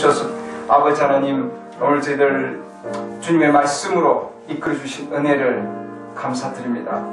주셔서 아버지 하나님 오늘 저희들 주님의 말씀으로 이끌어 주신 은혜를 감사드립니다.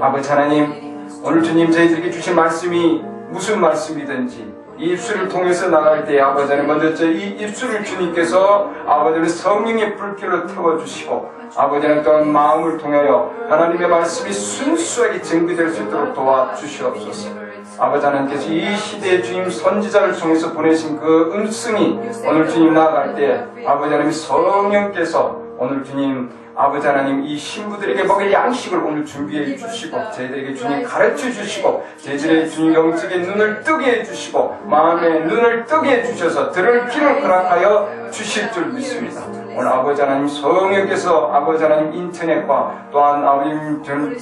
아버지 하나님 오늘 주님 저희들에게 주신 말씀이 무슨 말씀이든지 이 입술을 통해서 나갈 때 아버지 하나님 먼저 저이 입술을 주님께서 아버지 하나님 성령의 불길로 태워주시고 아버지 하나님 또한 마음을 통하여 하나님의 말씀이 순수하게 증거될 수 있도록 도와주시옵소서 아버지 하나님께서 이 시대의 주님 선지자를 통해서 보내신 그 음성이 오늘 주님 나아갈 때 아버지 하나님 성령께서 오늘 주님 아버지 하나님 이 신부들에게 먹을 양식을 오늘 준비해 주시고 저희들에게 주님 가르쳐 주시고 저희들의 주님 영적인 눈을 뜨게 해 주시고 마음의 눈을 뜨게 해 주셔서 들을 귀를 허락하여 주실 줄 믿습니다. 오늘 아버지 하나님 성령께서 아버지 하나님 인터넷과 또한 아버지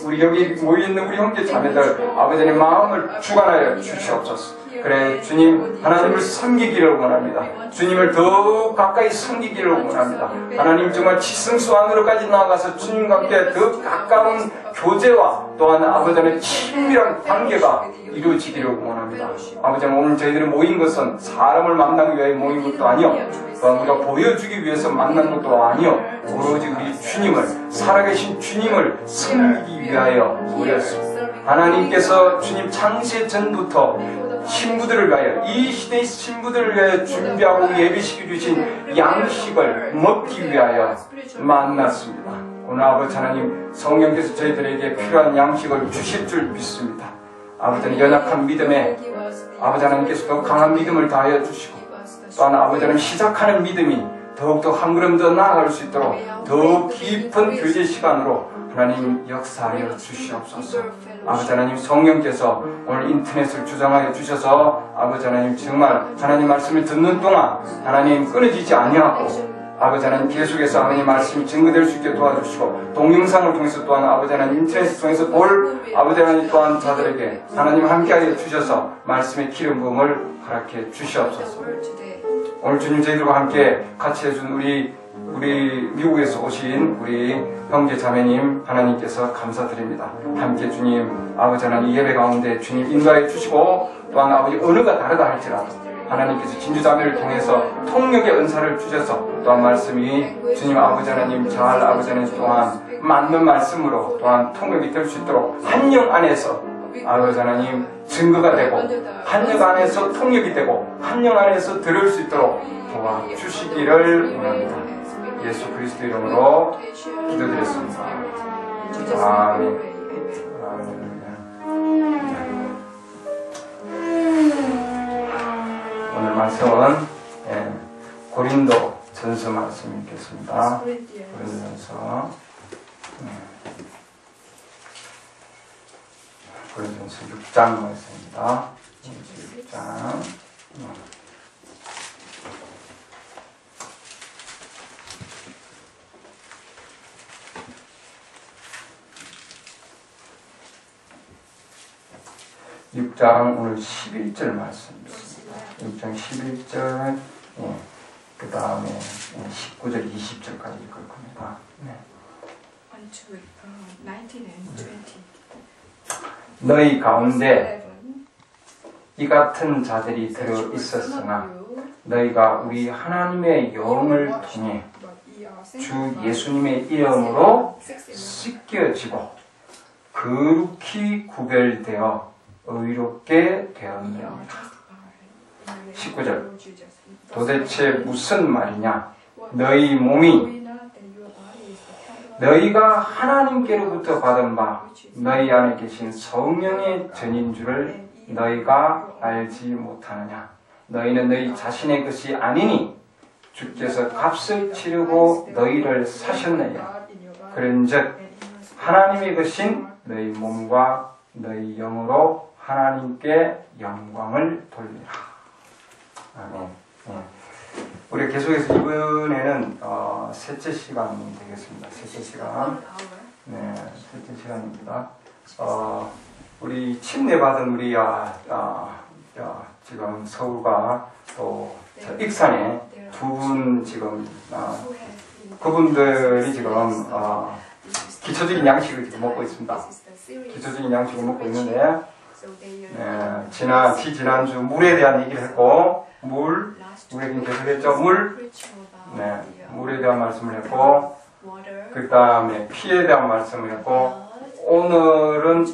우리 여기 모여있는 우리 형제 자매들 아버지 하나님 마음을 주관하여 주시옵소서. 그래 주님 하나님을 섬기기를 원합니다. 주님을 더 가까이 섬기기를 원합니다. 하나님 정말 지승수 안으로까지 나아가서 주님과 함께 더 가까운 교제와 또한 아버지 의 친밀한 관계가 이루어지기를 원합니다. 아버지 오늘 저희들이 모인 것은 사람을 만나기 위해 모인 것도 아니요 우리가 보여주기 위해서 만난 것도 아니요 오로지 우리 주님을 살아계신 주님을 섬기기 위하여 모였습니다. 하나님께서 주님 창세 전부터 신부들을 위하여 이 시대의 신부들을 위하여 준비하고 예배시켜 주신 양식을 먹기 위하여 만났습니다. 오늘 아버지 하나님 성령께서 저희들에게 필요한 양식을 주실 줄 믿습니다. 아버지는 연약한 믿음에 아버지 하나님께서 더 강한 믿음을 다하여 주시고 또한 아버지 하나님 시작하는 믿음이 더욱더 한 걸음 더 나아갈 수 있도록 더 깊은 교제 시간으로 하나님 역사하여 주시옵소서. 아버지 하나님 성령께서 오늘 인터넷을 주장하여 주셔서 아버지 하나님 정말 하나님 말씀을 듣는 동안 하나님 끊어지지 아니하고 아버지 하나님 계속해서 하나님 말씀이 증거될 수 있게 도와주시고 동영상을 통해서 또한 아버지 하나님 인터넷을 통해서 볼 아버지 하나님 또한 자들에게 하나님 함께하여 주셔서 말씀의 기름 부음을 허락해 주시옵소서. 오늘 주님 저희들과 함께 같이 해준 우리 우리 미국에서 오신 우리 형제 자매님 하나님께서 감사드립니다. 함께 주님 아버지 하나님 예배 가운데 주님 인도해 주시고 또한 아버지 언어가 다르다 할지라도 하나님께서 진주자매를 통해서 통역의 은사를 주셔서 또한 말씀이 주님 아버지 하나님 잘 아버지 하나님 또한 맞는 말씀으로 또한 통역이 될 수 있도록 한 영 안에서 아버지 하나님 증거가 되고 한 영 안에서 통역이 되고 한 영 안에서 들을 수 있도록 도와주시기를 원합니다. 예수 그리스도 이름으로 기도드렸습니다. 아멘. 오늘 말씀은 예, 고린도 전서 말씀 읽겠습니다. 고린도 전서 예, 고린도 전서 6장 말씀입니다. 6장 6장 오늘 11절 말씀입니다. 6장 11절, 예, 그 다음에 19절, 20절까지 읽을 겁니다. 네. 너희 가운데 이 같은 자들이 들어 있었으나 너희가 우리 하나님의 영을 통해 주 예수님의 이름으로 씻겨지고 거룩히 구별되어 의롭게 되었느니라. 19절. 도대체 무슨 말이냐? 너희 몸이 너희가 하나님께로부터 받은 바 너희 안에 계신 성령의 전인 줄을 너희가 알지 못하느냐? 너희는 너희 자신의 것이 아니니 주께서 값을 치르고 너희를 사셨느냐? 그런즉 하나님의 것인 너희 몸과 너희 영으로 하나님께 영광을 돌리라. 아멘. 네. 우리 계속해서 이번에는 어, 셋째 시간이 되겠습니다. 셋째 시간. 네, 셋째 시간입니다. 어, 우리 침례받은 우리 아, 아, 아, 지금 서울과 또 익산에 두 분 지금 아, 그분들이 지금 아, 기초적인 양식을 지금 먹고 있습니다. 기초적인 양식을 먹고 있는데 네, 지난, 지난주 물에 대한 얘기를 했고, 물, 우리에게 계속 했죠. 물, 네, 물에 대한 말씀을 했고, 그 다음에 피에 대한 말씀을 했고, 오늘은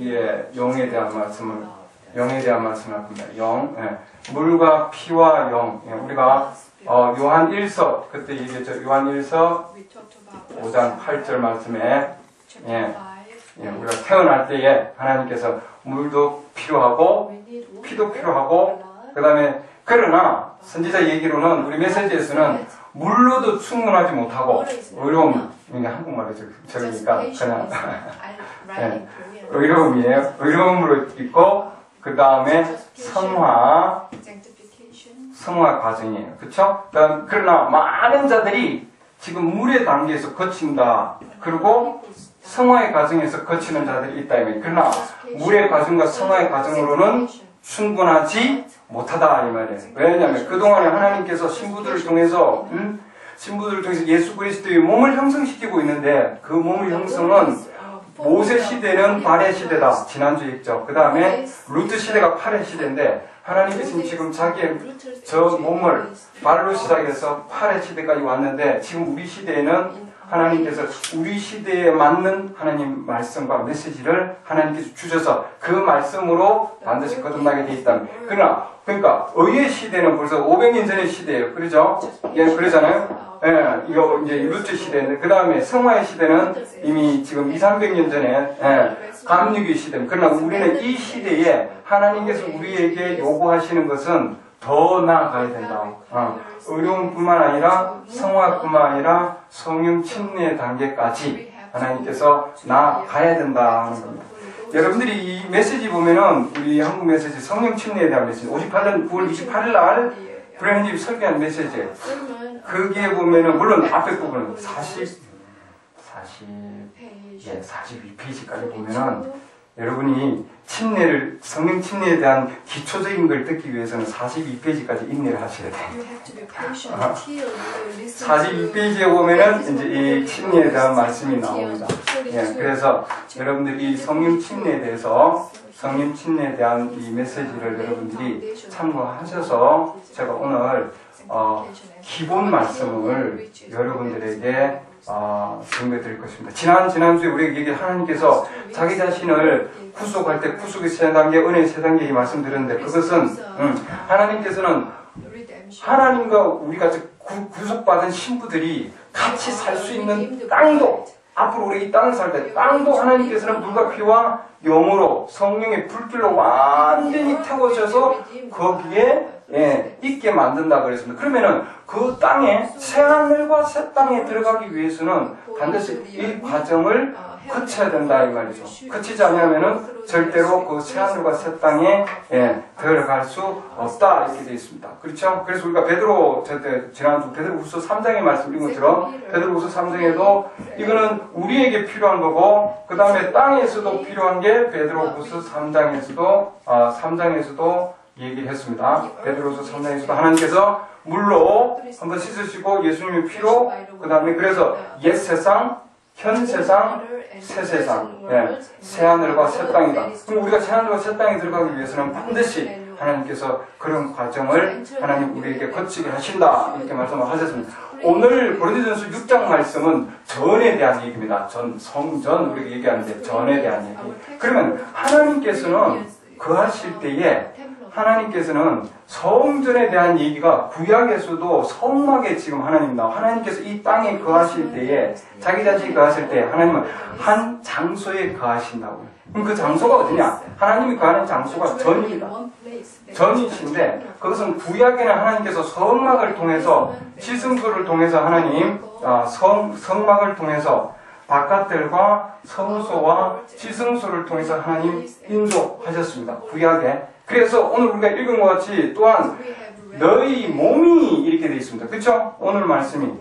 예, 영에 대한 말씀을, 영에 대한 말씀을 합니다. 영, 예, 물과 피와 영, 예, 우리가 어, 요한 1서, 그때 얘기했죠. 요한 1서 5장 8절 말씀에, 예, 예, 우리가 태어날 때에 하나님께서 물도 필요하고, 피도 필요하고, 그 다음에, 그러나, 선지자 얘기로는, 우리 메시지에서는 물로도 충분하지 못하고, 어려움, 이게 한국말로 적으니까, 그냥, 예, 의로움이에요. 의로움으로 있고, 그 다음에 성화, 성화 과정이에요. 그러니까 그러나 많은 자들이 지금 물의 단계에서 거친다. 그리고 성화의 과정에서 거치는 자들이 있다. 그러나 물의 과정과 성화의 과정으로는 충분하지 못하다. 이 말이에요. 왜냐하면 그동안에 하나님께서 신부들을 통해서, 음? 신부들을 통해서 예수 그리스도의 몸을 형성시키고 있는데 그 몸의 형성은 모세 시대는 발의 시대다. 지난주 했죠. 그 다음에 루트 시대가 팔의 시대인데 하나님께서는 지금 자기의 저 몸을 발로 시작해서 팔의 시대까지 왔는데 지금 우리 시대에는 하나님께서 우리 시대에 맞는 하나님 말씀과 메시지를 하나님께서 주셔서 그 말씀으로 반드시 거듭나게 돼 있다. 그러나 그러니까 의의 시대는 벌써 500년 전의 시대예요. 그러죠? 예, 그러잖아요. 예, 이거 이제 루트 시대인데 그 다음에 성화의 시대는 이미 지금 2, 300년 전에 예, 감리교 시대입니다. 그러나 우리는 이 시대에 하나님께서 우리에게 요구하시는 것은 더 나아가야 된다. 어, 의료뿐만 아니라 성화뿐만 아니라 성령 침례 단계까지 하나님께서 나아가야 된다는 겁니다. 여러분들이 이 메시지 보면은 우리 한국 메시지 성령 침례에 대한 메시지 58년 9월 28일 날 브랜님 설교한 메시지 거기에 보면은 물론 앞에 부분은 40 40 예, 42페이지까지 보면은 여러분이 침례를 성령 침례에 대한 기초적인 걸 듣기 위해서는 42페이지까지 인내를 하셔야 돼요. 42페이지에 보면은 이제 이 침례에 대한 말씀이 나옵니다. 예, 그래서 여러분들이 성령 침례에 대해서 성령 침례에 대한 이 메시지를 여러분들이 참고하셔서 제가 오늘 어, 기본 말씀을 여러분들에게 어, 증거해 드릴 것입니다. 지난, 지난주에 우리에게 하나님께서 자기 자신을 구속할 때 구속의 세 단계, 은혜의 세 단계 이 말씀 드렸는데 그것은, 음, 하나님께서는 하나님과 우리가 구, 구속받은 신부들이 같이 살 수 있는 땅도, 앞으로 우리 이 땅을 살 때 땅도 하나님께서는 물과 피와 영으로 성령의 불길로 완전히 태워져서 거기에 예, 있게 만든다 그랬습니다. 그러면은 그 땅에 새 하늘과 새 땅에 들어가기 위해서는 반드시 이 과정을 거쳐야 된다 이 말이죠. 거치지 않으면은 절대로 그 새 하늘과 새 땅에 예, 들어갈 수 없다 이렇게 되어 있습니다. 그렇죠? 그래서 우리가 베드로 저때 지난주 베드로후서 3장에 말씀드린 것처럼 베드로후서 3장에도 이거는 우리에게 필요한 거고 그 다음에 땅에서도 필요한 게 베드로후서 3장에서도 아, 3장에서도 얘기를 했습니다. 베드로서 3장에서도 하나님께서 물로 한번 씻으시고 예수님의 피로 그 다음에 그래서 옛 세상, 현 세상, 새 세상, 예, 새 하늘과 새 땅이다. 그럼 우리가 새 하늘과 새 땅에 들어가기 위해서는 반드시 하나님께서 그런 과정을 하나님 우리에게 거치게 하신다 이렇게 말씀을 하셨습니다. 오늘 고린도전서 6장 말씀은 전에 대한 얘기입니다. 전 성전 우리가 얘기하는데 전에 대한 얘기. 그러면 하나님께서는 거하실 때에 하나님께서는 성전에 대한 얘기가 구약에서도 성막에 지금 하나님 나와 하나님께서 이 땅에 거하실 때에 자기 자신이 거하실 때 하나님은 한 장소에 거하신다고요. 그럼 그 장소가 어디냐? 하나님이 거하는 장소가 전입니다. 전이신데 그것은 구약에는 하나님께서 성막을 통해서 지승소를 통해서 하나님 아, 성, 성막을 통해서 바깥들과 성소와 지승소를 통해서 하나님 인도하셨습니다. 구약에 그래서 오늘 우리가 읽은 것 같이 또한 너희 몸이 이렇게 되어 있습니다. 그렇죠? 오늘 말씀이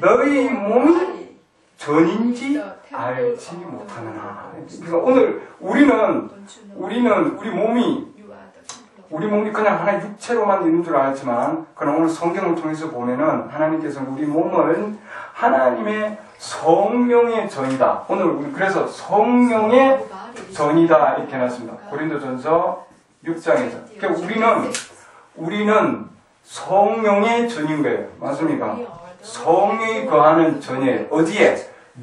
너희 몸이 전인지 알지 못하느라. 그래서 오늘 우리는 우리는 우리 몸이 우리 몸이 그냥 하나의 육체로만 있는 줄 알았지만 그러나 오늘 성경을 통해서 보면은 하나님께서 우리 몸을 하나님의 성령의 전이다. 오늘 우리 그래서 성령의 전이다 이렇게 해놨습니다. 고린도전서 6장에서. 그러니까 우리는, 우리는 성령의 전인 거예요. 맞습니까? 성령이 거하는 전이에요. 어디에?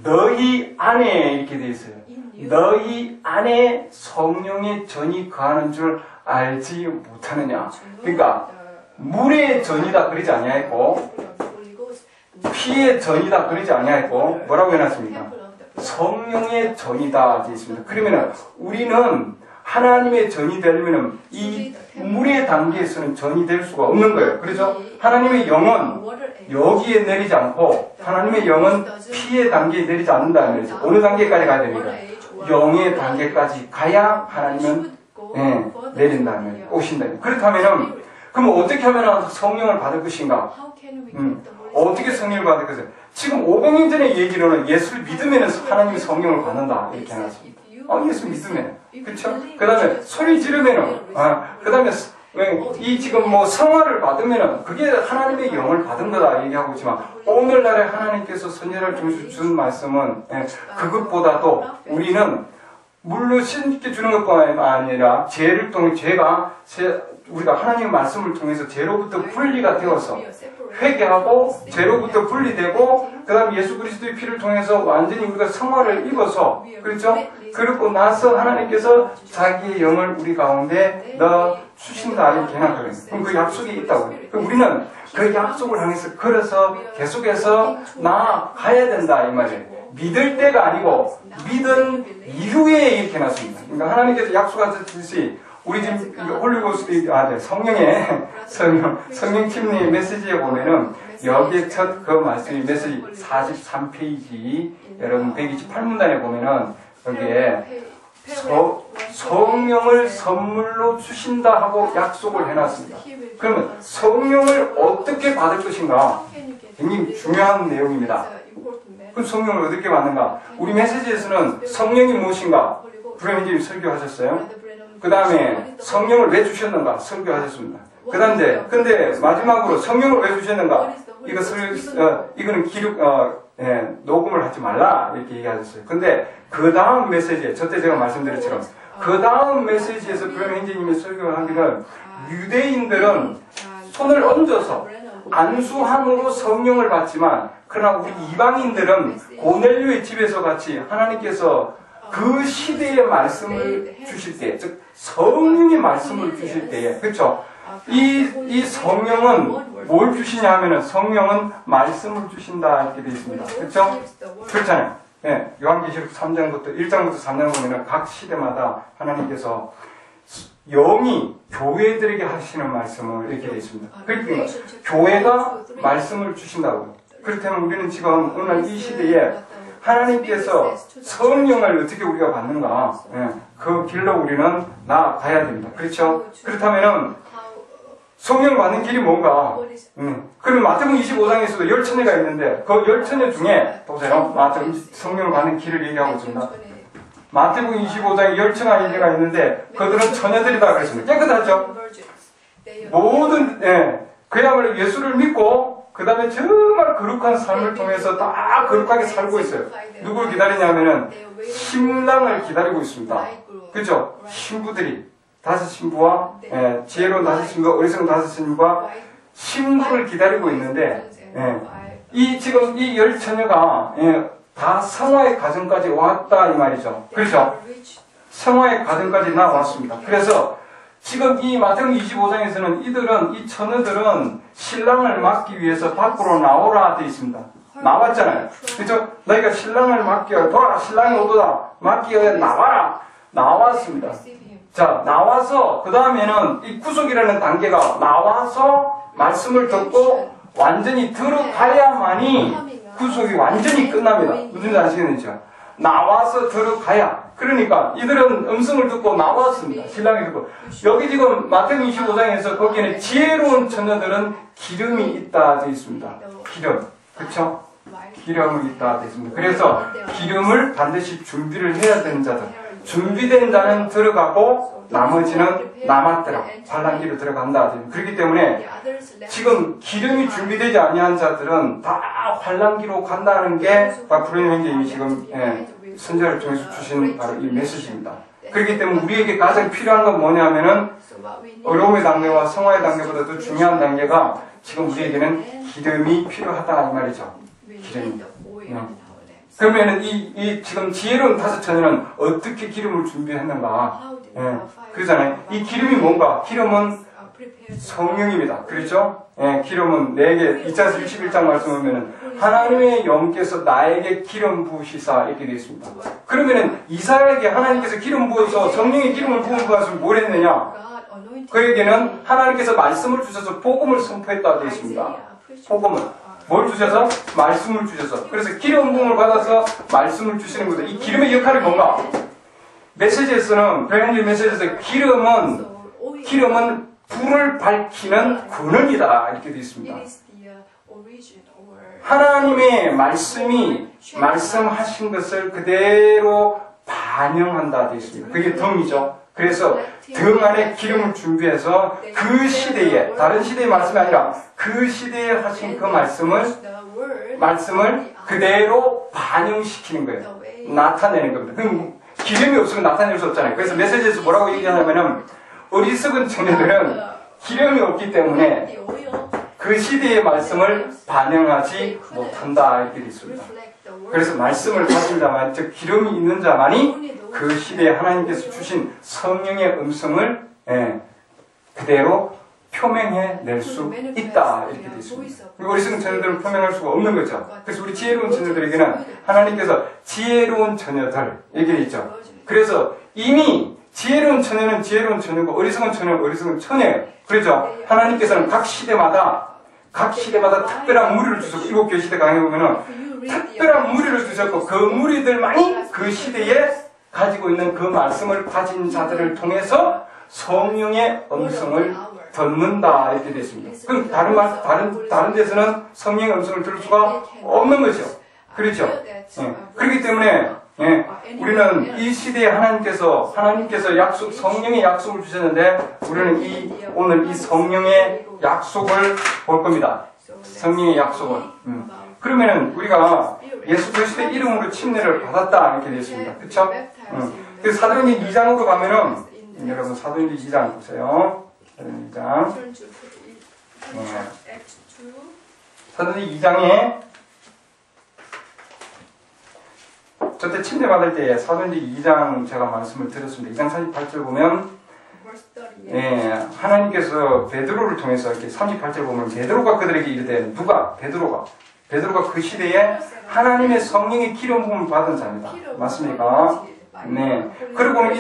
너희 안에 이렇게 돼 있어요. 너희 안에 성령의 전이 거하는 줄 알지 못하느냐. 그러니까 물의 전이다 그러지 아니하였고 피의 전이다 그러지 아니하였고 뭐라고 해놨습니까? 성령의 전이다 되어 있습니다. 그러면은 우리는 하나님의 전이 되려면 이 물의 단계에서는 전이 될 수가 없는 거예요. 그래서 하나님의 영은 여기에 내리지 않고 하나님의 영은 피의 단계에 내리지 않는다는 거죠. 어느 단계까지 가야 됩니까? 영의 단계까지 가야 하나님은 예, 내린다는 거예요. 오신다는 거예요. 그렇다면은 그럼 어떻게 하면 성령을 받을 것인가? 음, 어떻게 성령을 받을 것인가? 지금 500년 전의 얘기로는 예수를 믿으면 하나님이 성령을 받는다 이렇게 해놨습니다. 아, 예수 믿으면 그렇죠? 그 다음에 소리 지르면은 아, 그 다음에 이 지금 뭐 성화를 받으면은 그게 하나님의 영을 받은 거다 얘기하고 있지만 오늘날에 하나님께서 선녀를 통해서 준 말씀은 예, 그것보다도 우리는 물로 신께 주는 것뿐만 아니라 죄를 통해 죄가 우리가 하나님의 말씀을 통해서 죄로부터 분리가 되어서 회개하고 죄로부터 분리되고 그다음 예수 그리스도의 피를 통해서 완전히 우리가 성화를 입어서 그렇죠? 그렇고 나서 하나님께서 자기의 영을 우리 가운데 넣어 주신다 이렇게 해놨거든요. 그럼 그 약속이 있다고. 그럼 우리는 그 약속을 향해서 걸어서 계속해서 나가야 된다 이 말이에요. 믿을 때가 아니고 믿은 이후에 이렇게 해놨습니다. 그러니까 하나님께서 약속하셨듯이 우리 지금 Holy Ghost 아, 네, 성령의 성령 성령 팀의 메시지에 보면은 여기에 첫 그 말씀이 메시지 43페이지 여러분 128문단에 보면은 여기에 서, 성령을 선물로 주신다 하고 약속을 해놨습니다. 그러면 성령을 어떻게 받을 것인가? 굉장히 중요한 내용입니다. 그럼 성령을 어떻게 받는가? 우리 메시지에서는 성령이 무엇인가? 브레인님 설교하셨어요. 그 다음에 성령을 왜 주셨는가? 설교하셨습니다. 그 다음에 근데 마지막으로 성령을 왜 주셨는가? 이거 설, 어, 이거는 기록, 어, 예, 녹음을 하지 말라 이렇게 얘기하셨어요. 근데 그 다음 메시지에 저때 제가 말씀드렸처럼 그 다음 메시지에서 브래넘 형제님이 설교를 하기는 유대인들은 손을 얹어서 안수함으로 성령을 받지만 그러나 우리 이방인들은 고넬료의 집에서 같이 하나님께서 그 시대의 말씀을 주실 때, 즉 성령의 말씀을 주실 때에 그렇죠? 이, 이 성령은 뭘 주시냐 하면은 성령은 말씀을 주신다 이렇게 되어 있습니다. 그렇죠? 그렇잖아요. 예, 요한계시록 3장부터 1장부터 3장 보면은 각 시대마다 하나님께서 영이 교회들에게 하시는 말씀을 이렇게 되어 있습니다. 그러니까 교회가 말씀을 주신다고. 그렇다면 우리는 지금 오늘 이 시대에 하나님께서 성령을 어떻게 우리가 받는가? 예, 그 길로 우리는 나가야 됩니다. 그렇죠? 그렇다면은 성령을 받는 길이 뭔가? 음. 그럼 마태복음 25장에서도 열 처녀가 있는데 그열 처녀 중에 보세요. 마태복음 성령을 받는 길을 얘기하고 있습니다. 마태복음 25장에 열 처녀가 있는데 그들은 처녀들이다 그랬습니다. 깨끗하죠? 모든 예, 그야말로 예수를 믿고 그 다음에 정말 거룩한 삶을 통해서 다 거룩하게 살고 있어요. 누구를 기다리냐면은 신랑을 기다리고 있습니다. 그죠? 신부들이 다섯 신부와 예, 지혜로운 다섯 신부와 어리석은 다섯 신부와 신부를 기다리고 있는데 예, 이 지금 이 열 처녀가 예, 다 성화의 과정까지 왔다 이 말이죠. 그렇죠? 성화의 과정까지 나왔습니다. 그래서 지금 이 마태복음 25장에서는 이들은 이 처녀들은 신랑을 맞기 위해서 밖으로 나오라 되어 있습니다. 나왔잖아요. 그죠? 너희가 신랑을 위해 돌아 신랑이 오도다 위해 나와라 나왔습니다. 자, 나와서, 그 다음에는 이 구속이라는 단계가 나와서 말씀을 듣고 완전히 들어가야만이 구속이 완전히 끝납니다. 무슨 아시겠는지요? 나와서 들어가야. 그러니까 이들은 음성을 듣고 나왔습니다. 신랑이 듣고. 여기 지금 마태복음 25장에서 거기에는 지혜로운 처녀들은 기름이 있다 되어 있습니다. 기름. 그쵸? 기름이 있다 되어 있습니다. 그래서 기름을 반드시 준비를 해야 되는 자들. 준비된 자는 들어가고 나머지는 남았더라. 환란기로 들어간다. 그렇기 때문에 지금 기름이 준비되지 아니한 자들은 다 환란기로 간다는 게 형제님이 지금 예, 선제를 통해서 주신 바로 이 메시지입니다. 그렇기 때문에 우리에게 가장 필요한 건 뭐냐면은 어려움의 단계와 성화의 단계보다 더 중요한 단계가 지금 우리에게는 기름이 필요하다 이 말이죠. 기름이. 그러면은 이, 이 지금 지혜로운 다섯 처녀는 어떻게 기름을 준비했는가? 예, 그러잖아요. 이 기름이 뭔가? 기름은 성령입니다. 그렇죠? 예, 기름은 내게 2차에서 61장 말씀 보면은 하나님의 영께서 나에게 기름 부으시사 이렇게 되어 있습니다. 그러면은 이사에게 하나님께서 기름 부어서 성령의 기름을 부은 것은 뭘 했느냐? 그에게는 하나님께서 말씀을 주셔서 복음을 선포했다 되어 있습니다. 복음을. 뭘 주셔서? 말씀을 주셔서. 그래서 기름 부음을 받아서 말씀을 주시는 거죠. 이 기름의 역할이 뭔가? 메시지에서는, 배현지 메시지에서 기름은, 기름은 불을 밝히는 근원이다. 이렇게 되어 있습니다. 하나님의 말씀이 말씀하신 것을 그대로 반영한다 되어 있습니다. 그게 덩이죠. 그래서 등 안에 기름을 준비해서 그 시대에 다른 시대의 말씀이 아니라 그 시대에 하신 그 말씀을 말씀을 그대로 반영시키는 거예요. 나타내는 겁니다. 기름이 없으면 나타낼 수 없잖아요. 그래서 메시지에서 뭐라고 얘기하냐면은 어리석은 청년들은 기름이 없기 때문에 그 시대의 말씀을 반영하지 못한다 이렇게 되어 있습니다. 그래서 말씀을 가진 자만, 즉 기름이 있는 자만이 그 시대에 하나님께서 주신 성령의 음성을 예, 그대로 표명해 낼 수 있다 이렇게 되어 있습니다. 우리 성 자녀들은 표명할 수가 없는 거죠. 그래서 우리 지혜로운 자녀들에게는 하나님께서 지혜로운 자녀들 얘기를 있죠. 그래서 이미 지혜로운 처녀는 지혜로운 처녀고 어리석은 처녀는 어리석은 처녀예요. 그렇죠? 하나님께서는 각 시대마다 각 시대마다 특별한 무리를 주셨고 일곱 개 시대 강해 보면은 특별한 무리를 주셨고 그 무리들만이 그 시대에 가지고 있는 그 말씀을 가진 자들을 통해서 성령의 음성을 듣는다 이렇게 됐습니다. 그럼 다른 말 다른 다른 데서는 성령의 음성을 들을 수가 없는 거죠. 그렇죠? 예. 그렇기 때문에 예, 우리는 이 시대에 하나님께서 하나님께서 약속 성령의 약속을 주셨는데 우리는 이 오늘 이 성령의 약속을 볼 겁니다. 성령의 약속을. 음. 그러면은 우리가 예수 그리스도의 이름으로 침례를 받았다 이렇게 되어 있습니다. 그렇죠? 음. 그 사도행전 2장으로 가면은 여러분 사도행전 2장 보세요. 사도행전 2장. 네. 사도행전 2장에 저때 침례 받을 때 사도행전 2장 제가 말씀을 드렸습니다. 2장 38절 보면 예, 하나님께서 베드로를 통해서 이렇게 38절 보면 베드로가 그들에게 이르되 누가 베드로가 베드로가 그 시대에 하나님의 성령의 기름 부음을 받은 자입니다. 맞습니까? 네. 그리고 이,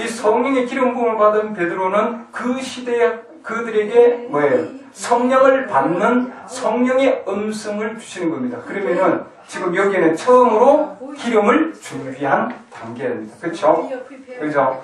이 성령의 기름 부음을 받은 베드로는 그 시대에 그들에게 뭐예요? 성령을 받는 성령의 음성을 주시는 겁니다. 그러면은 지금 여기에는 처음으로 기름을 준비한 단계입니다. 그렇죠? 그죠?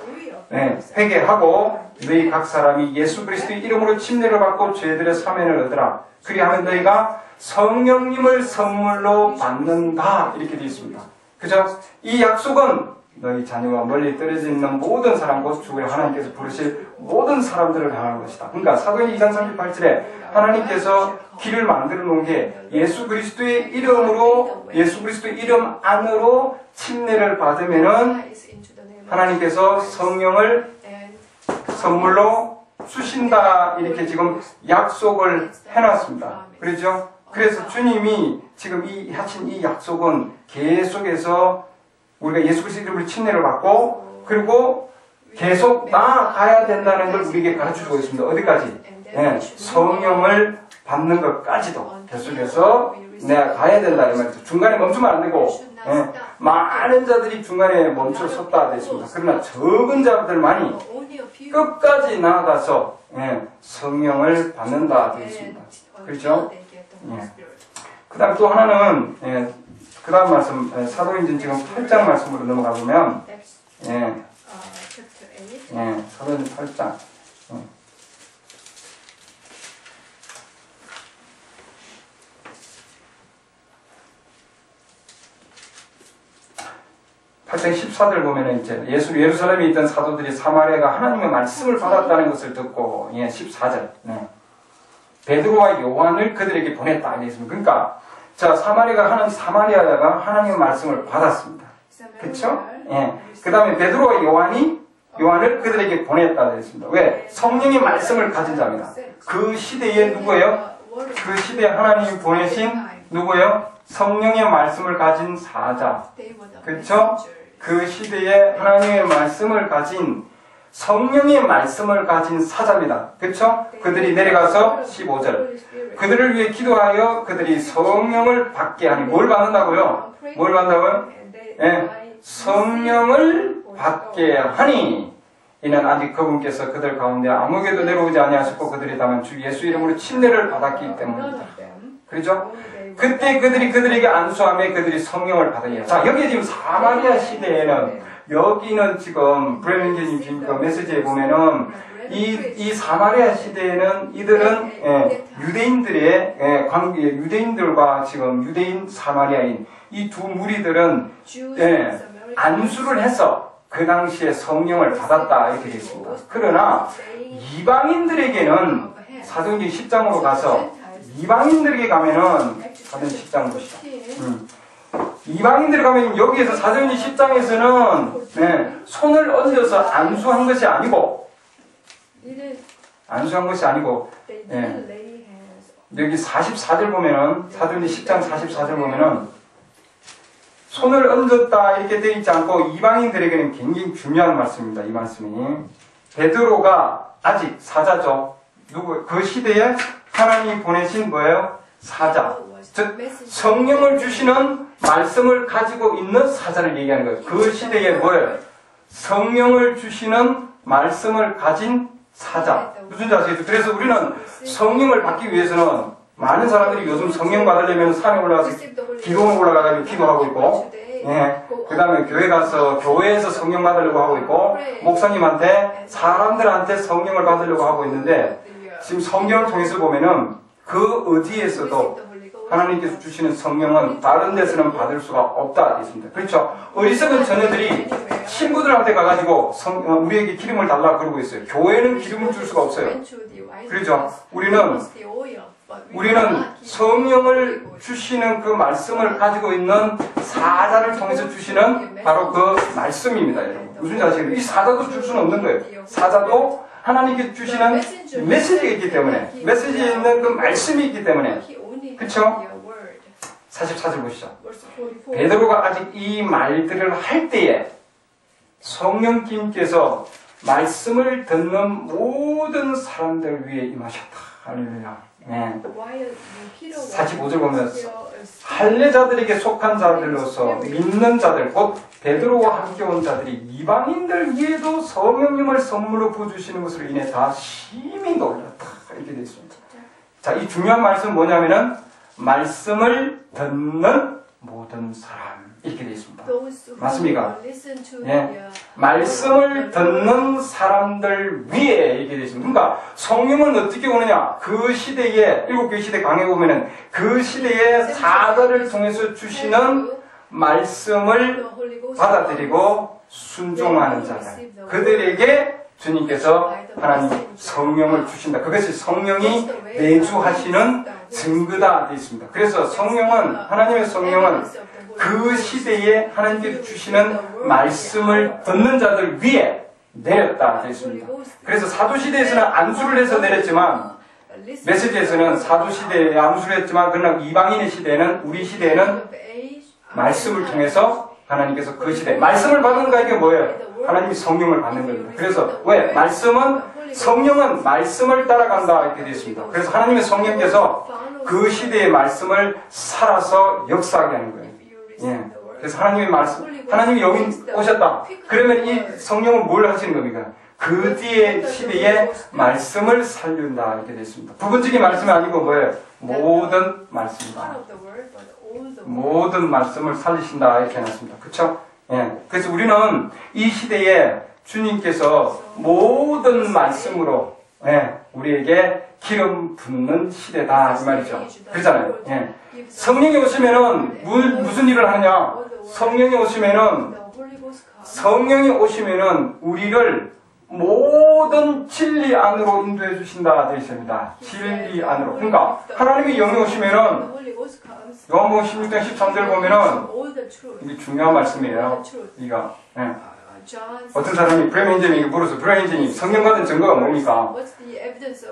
네, 회개하고 너희 각 사람이 예수 그리스도의 이름으로 침례를 받고 죄들의 사면을 얻으라. 그리하면 너희가 성령님을 선물로 받는다. 이렇게 되어 있습니다. 그죠? 이 약속은 너희 자녀와 멀리 떨어져 있는 모든 사람 곧 죽을 하나님께서 부르실 모든 사람들을 향하는 것이다. 그러니까 사도행 2장 38절에 하나님께서 길을 만들어 놓은 게 예수 그리스도의 이름으로 예수 그리스도의 이름 안으로 침례를 받으면은 하나님께서 성령을 선물로 주신다 이렇게 지금 약속을 해놨습니다. 그렇죠? 그래서 주님이 지금 이 하신 이 약속은 계속해서 우리가 예수 그리스도 이름으로 침례를 받고 그리고 계속 나아가야 된다는 걸 우리에게 가르쳐 주고 있습니다. 어디까지? 네, 성령을 받는 것까지도 계속해서 내가 가야 된다 이 말이죠. 중간에 멈추면 안 되고 네, 많은 자들이 중간에 멈춰 섰다 되어 있습니다. 그러나 적은 자들만이 끝까지 나아가서 네, 성령을 받는다 되어 있습니다. 그렇죠? 네. 그 다음 또 하나는 예, 그 다음 말씀 사도행전 지금 8장 말씀으로 넘어가 보면 예, 예, 사도행전 8장 예. 8장 14절 보면은 이제 예수 예루살렘에 있던 사도들이 사마리아가 하나님의 말씀을 받았다는 것을 듣고 예, 14절 네. 베드로와 요한을 그들에게 보냈다 이랬습니다. 그러니까 자 사마리아가 하는 사마리아가 하나님의 말씀을 받았습니다. 그렇죠? 예. 그다음에 베드로와 요한이 요한을 그들에게 보냈다 되어 있습니다. 왜? 성령의 말씀을 가진 자입니다. 그 시대에 누구예요? 그 시대에 하나님이 보내신 누구예요? 성령의 말씀을 가진 사자. 그쵸? 그 시대에 하나님의 말씀을 가진 성령의 말씀을 가진 사자입니다. 그렇죠? 그들이 내려가서 15절. 그들을 위해 기도하여 그들이 성령을 받게 하니 뭘 받는다고요? 뭘 받는다고요? 예, 성령을 받게 하니 이는 아직 그분께서 그들 가운데 아무에게도 내려오지 아니하셨고 그들이 다만 주 예수 이름으로 침례를 받았기 때문입니다. 그렇죠? 그때 그들이 그들에게 안수함에 그들이 성령을 받아야 자 여기 지금 사마리아 시대에는 여기는 지금 브레민제님 지금 그 메시지에 보면은 이, 이 사마리아 시대에는 이들은 예, 유대인들의 예, 관계, 유대인들과 지금 유대인 사마리아인 이 두 무리들은 예, 안수를 해서 그 당시에 성령을 받았다 이렇게 되어 있습니다. 그러나 이방인들에게는 사도행전 10장으로 가서 이방인들에게 가면은 사도행전 10장 보시죠. 음. 이방인들 가면 여기에서 사도행전 10장에서는 네, 손을 얹어서 안수한 것이 아니고 안수한 것이 아니고 예. 여기 44절 보면은 사도행전 10장 44절 보면은 손을 얹었다 이렇게 되어 있지 않고 이방인들에게는 굉장히 중요한 말씀입니다. 이 말씀이 베드로가 아직 사자죠. 누구 그 시대에 하나님이 보내신 뭐예요? 사자. 즉 성령을 주시는 말씀을 가지고 있는 사자를 얘기하는 거예요. 그 시대에 뭐예요? 성령을 주시는 말씀을 가진 사자. 무슨 자세죠? 그래서 우리는 성령을 받기 위해서는 많은 사람들이 요즘 성령 받으려면 산에 올라가서 기도원 올라가가지고 기도하고 있고, 예. 그 다음에 교회 가서 교회에서 성령 받으려고 하고 있고, 목사님한테 사람들한테 성령을 받으려고 하고 있는데, 지금 성경을 통해서 보면은 그 어디에서도 하나님께서 주시는 성령은 다른 데서는 받을 수가 없다 했습니다. 그렇죠? 어리석은 자녀들이 친구들한테 가가지고 성, 어, 우리에게 기름을 달라 그러고 있어요. 교회는 기름을 줄 수가 없어요. 그렇죠? 우리는 우리는 성령을 주시는 그 말씀을 가지고 있는 사자를 통해서 주시는 바로 그 말씀입니다, 여러분. 무슨 자식이 이 사자도 줄 수는 없는 거예요. 사자도 하나님께 주시는 메시지가 있기 때문에 메시지에 있는 그 말씀이 있기 때문에 그쵸? 44절 보시죠. 베드로가 아직 이 말들을 할 때에 성령님께서 말씀을 듣는 모든 사람들 위해 임하셨다. 할렐루야. 네. 45절 보면 할례자들에게 속한 자들로서 믿는 자들 곧 베드로와 함께 온 자들이 이방인들 위에도 성령님을 선물로 부어주시는 것으로 인해 다 심히 놀랐다 이렇게 되어 있습니다. 자, 이 중요한 말씀은 뭐냐면은 말씀을 듣는 모든 사람 이렇게 되어 있습니다. 맞습니까? 예. 말씀을 듣는 사람들 위에 이렇게 되어 있습니다. 그러니까 성령은 어떻게 오느냐? 그 시대에 일곱 개 시대 강해 보면은 그 시대에 사자를 통해서 주시는 말씀을 받아들이고 순종하는 자들 그들에게 주님께서 하나님 성령을 주신다. 그것이 성령이 내주하시는 증거다 되어 있습니다. 그래서 성령은 하나님의 성령은 그 시대에 하나님께서 주시는 말씀을 듣는 자들 위에 내렸다 되어 있습니다. 그래서 사도 시대에서는 안수를 해서 내렸지만 메시지에서는 사도 시대에 안수를 했지만 그러나 이방인의 시대에는 우리 시대에는 말씀을 통해서 하나님께서 그 시대 말씀을 받는 자에게 뭐예요? 하나님이 성령을 받는 겁니다. 그래서 왜 말씀은 성령은 말씀을 따라간다 이렇게 되어 있습니다. 그래서 하나님의 성령께서 그 시대의 말씀을 살아서 역사하게 하는 거예요. 예. 그래서 하나님의 말씀, 하나님이 여기 오셨다. 그러면 이 성령은 뭘 하시는 겁니까? 그 뒤에 시대에 말씀을 살린다 이렇게 됐습니다. 부분적인 말씀이 아니고 뭐예요? 모든 말씀이다. 모든 말씀을 살리신다 이렇게 해놨습니다. 그렇죠? 예. 그래서 우리는 이 시대에 주님께서 모든 말씀으로 예, 우리에게 기름 붓는 시대다 이 말이죠. 그렇잖아요. 예. 성령이 오시면은 무, 무슨 일을 하느냐? 성령이 오시면은 성령이 오시면은 우리를 모든 진리 안으로 인도해 주신다 되어 있습니다. 진리 안으로. 그러니까 하나님의 영이 오시면은 요한복음 16장 13절 보면은 이게 중요한 말씀이에요. 이가 예. 어떤 사람이 브레멘 현재님에게 물어서 브레멘 현재님 성령 받은 증거가 뭡니까?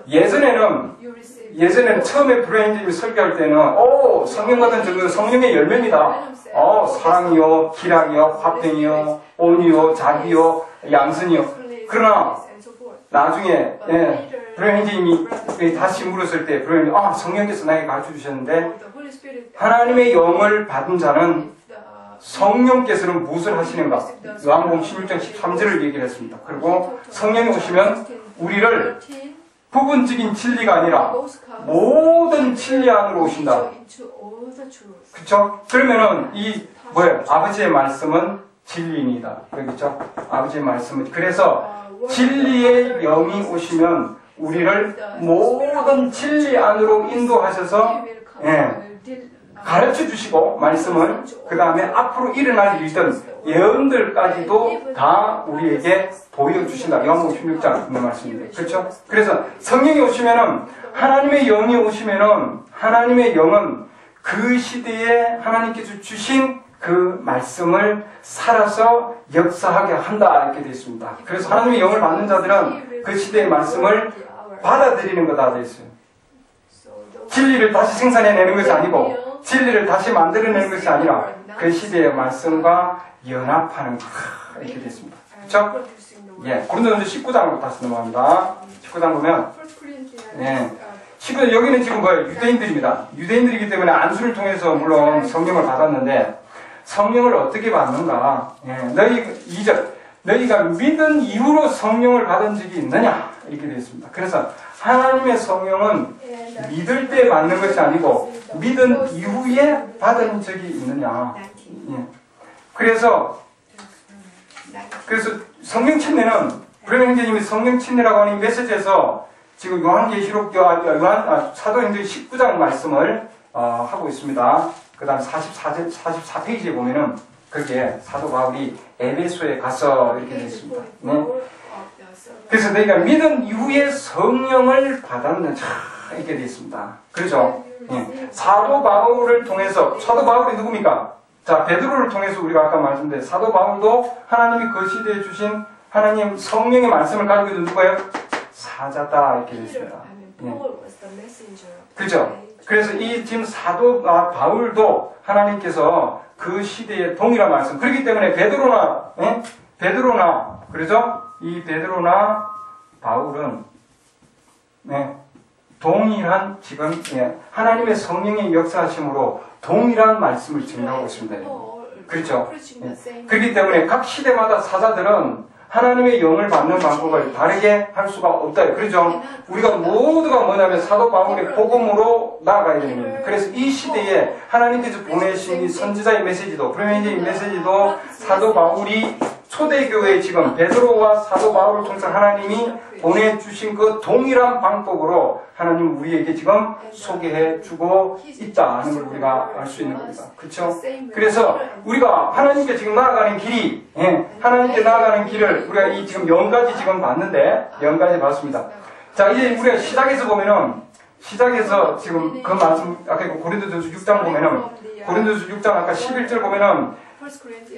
예전에는 예전에는 처음에 브레멘 현재님이 설교할 때는 오 성령 받은 증거는 성령의 열매입니다. 어 사랑이요, 기락이요, 화평이요, 온이요, 자비요, 양선이요. 그러나 나중에 예, 브레멘 현재님이 다시 물었을 때 브레멘 아 성령께서 나에게 가르쳐 주셨는데 하나님의 영을 받은 자는 성령께서는 무엇을 하시는가? 요한복음 16장 13절을 얘기를 했습니다. 그리고 성령이 오시면 우리를 부분적인 진리가 아니라 모든 진리 안으로 오신다. 그쵸? 그러면은 이 뭐예요? 아버지의 말씀은 진리입니다. 그렇죠? 아버지의 말씀은 그래서 진리의 영이 오시면 우리를 모든 진리 안으로 인도하셔서 예, 가르쳐 주시고 말씀을 그 다음에 앞으로 일어날 일들 예언들까지도 다 우리에게 보여주신다. 요한복음 16장 있는 말씀입니다. 그렇죠? 그래서 성령이 오시면은 하나님의 영이 오시면은 하나님의 영은 그 시대에 하나님께서 주신 그 말씀을 살아서 역사하게 한다 이렇게 되어 있습니다. 그래서 하나님의 영을 받는 자들은 그 시대의 말씀을 받아들이는 거다 되어 있어요. 진리를 다시 생산해내는 것이 아니고 진리를 다시 만들어내는 것이 아니라 그 시대의 말씀과 연합하는 거 이렇게 됐습니다. 그렇죠? 예, 고린도전서 19장으로 다시 넘어갑니다. 19장 보면 예, 19장 여기는 지금 뭐예요? 유대인들입니다. 유대인들이기 때문에 안수를 통해서 물론 성령을 받았는데 성령을 어떻게 받는가? 예, 너희 2절 너희가 믿은 이후로 성령을 받은 적이 있느냐? 이렇게 되어 있습니다. 그래서 하나님의 성령은 믿을 때 받는 것이 아니고 믿은 이후에 받은 적이 있느냐. 예. 그래서 그래서 성령 침례는 브레멘 형제님이 성령 침례라고 하는 이 메시지에서 지금 요한계시록 요한 아, 사도행전 19장 말씀을 어, 하고 있습니다. 그다음 44절 44페이지에 보면은 거기에 사도 바울이 에베소에 가서 이렇게 되어 있습니다. 네. 그래서 너희가 믿은 이후에 성령을 받았는 자 이렇게 되어 있습니다. 그렇죠? 예. 사도 바울을 통해서 사도 바울이 누굽니까? 자 베드로를 통해서 우리가 아까 말씀드린 사도 바울도 하나님이 그 시대에 주신 하나님 성령의 말씀을 가지고 있는 누구예요? 사자다 이렇게 되어 있습니다. 예. 그렇죠? 그래서 이 지금 사도 아, 바울도 하나님께서 그 시대의 동일한 말씀. 그렇기 때문에 베드로나 예? 베드로나 그렇죠? 이 베드로나 바울은 네, 동일한 지금 예, 하나님의 성령의 역사하심으로 동일한 말씀을 증명하고 있습니다. 그렇죠? 예. 그렇기 때문에 각 시대마다 사자들은 하나님의 영을 받는 방법을 다르게 할 수가 없다. 그렇죠? 우리가 모두가 뭐냐면 사도 바울의 복음으로 나아가야 되는 겁니다. 그래서 이 시대에 하나님께서 보내신 이 선지자의 메시지도, 프레멘제의 메시지도 사도 바울이 초대교회 지금 베드로와 사도 바울을 통해서 하나님이 보내주신 그 동일한 방법으로 하나님 우리에게 지금 소개해 주고 있다는 걸 우리가 알 수 있는 겁니다. 그렇죠? 그래서 우리가 하나님께 지금 나아가는 길이 예, 하나님께 나아가는 길을 우리가 이 지금 영가지 지금 봤는데 영가지 봤습니다. 자 이제 우리가 시작에서 보면은 시작에서 지금 그 말씀 아까 고린도전서 6장 보면은 고린도전서 6장 아까 11절 보면은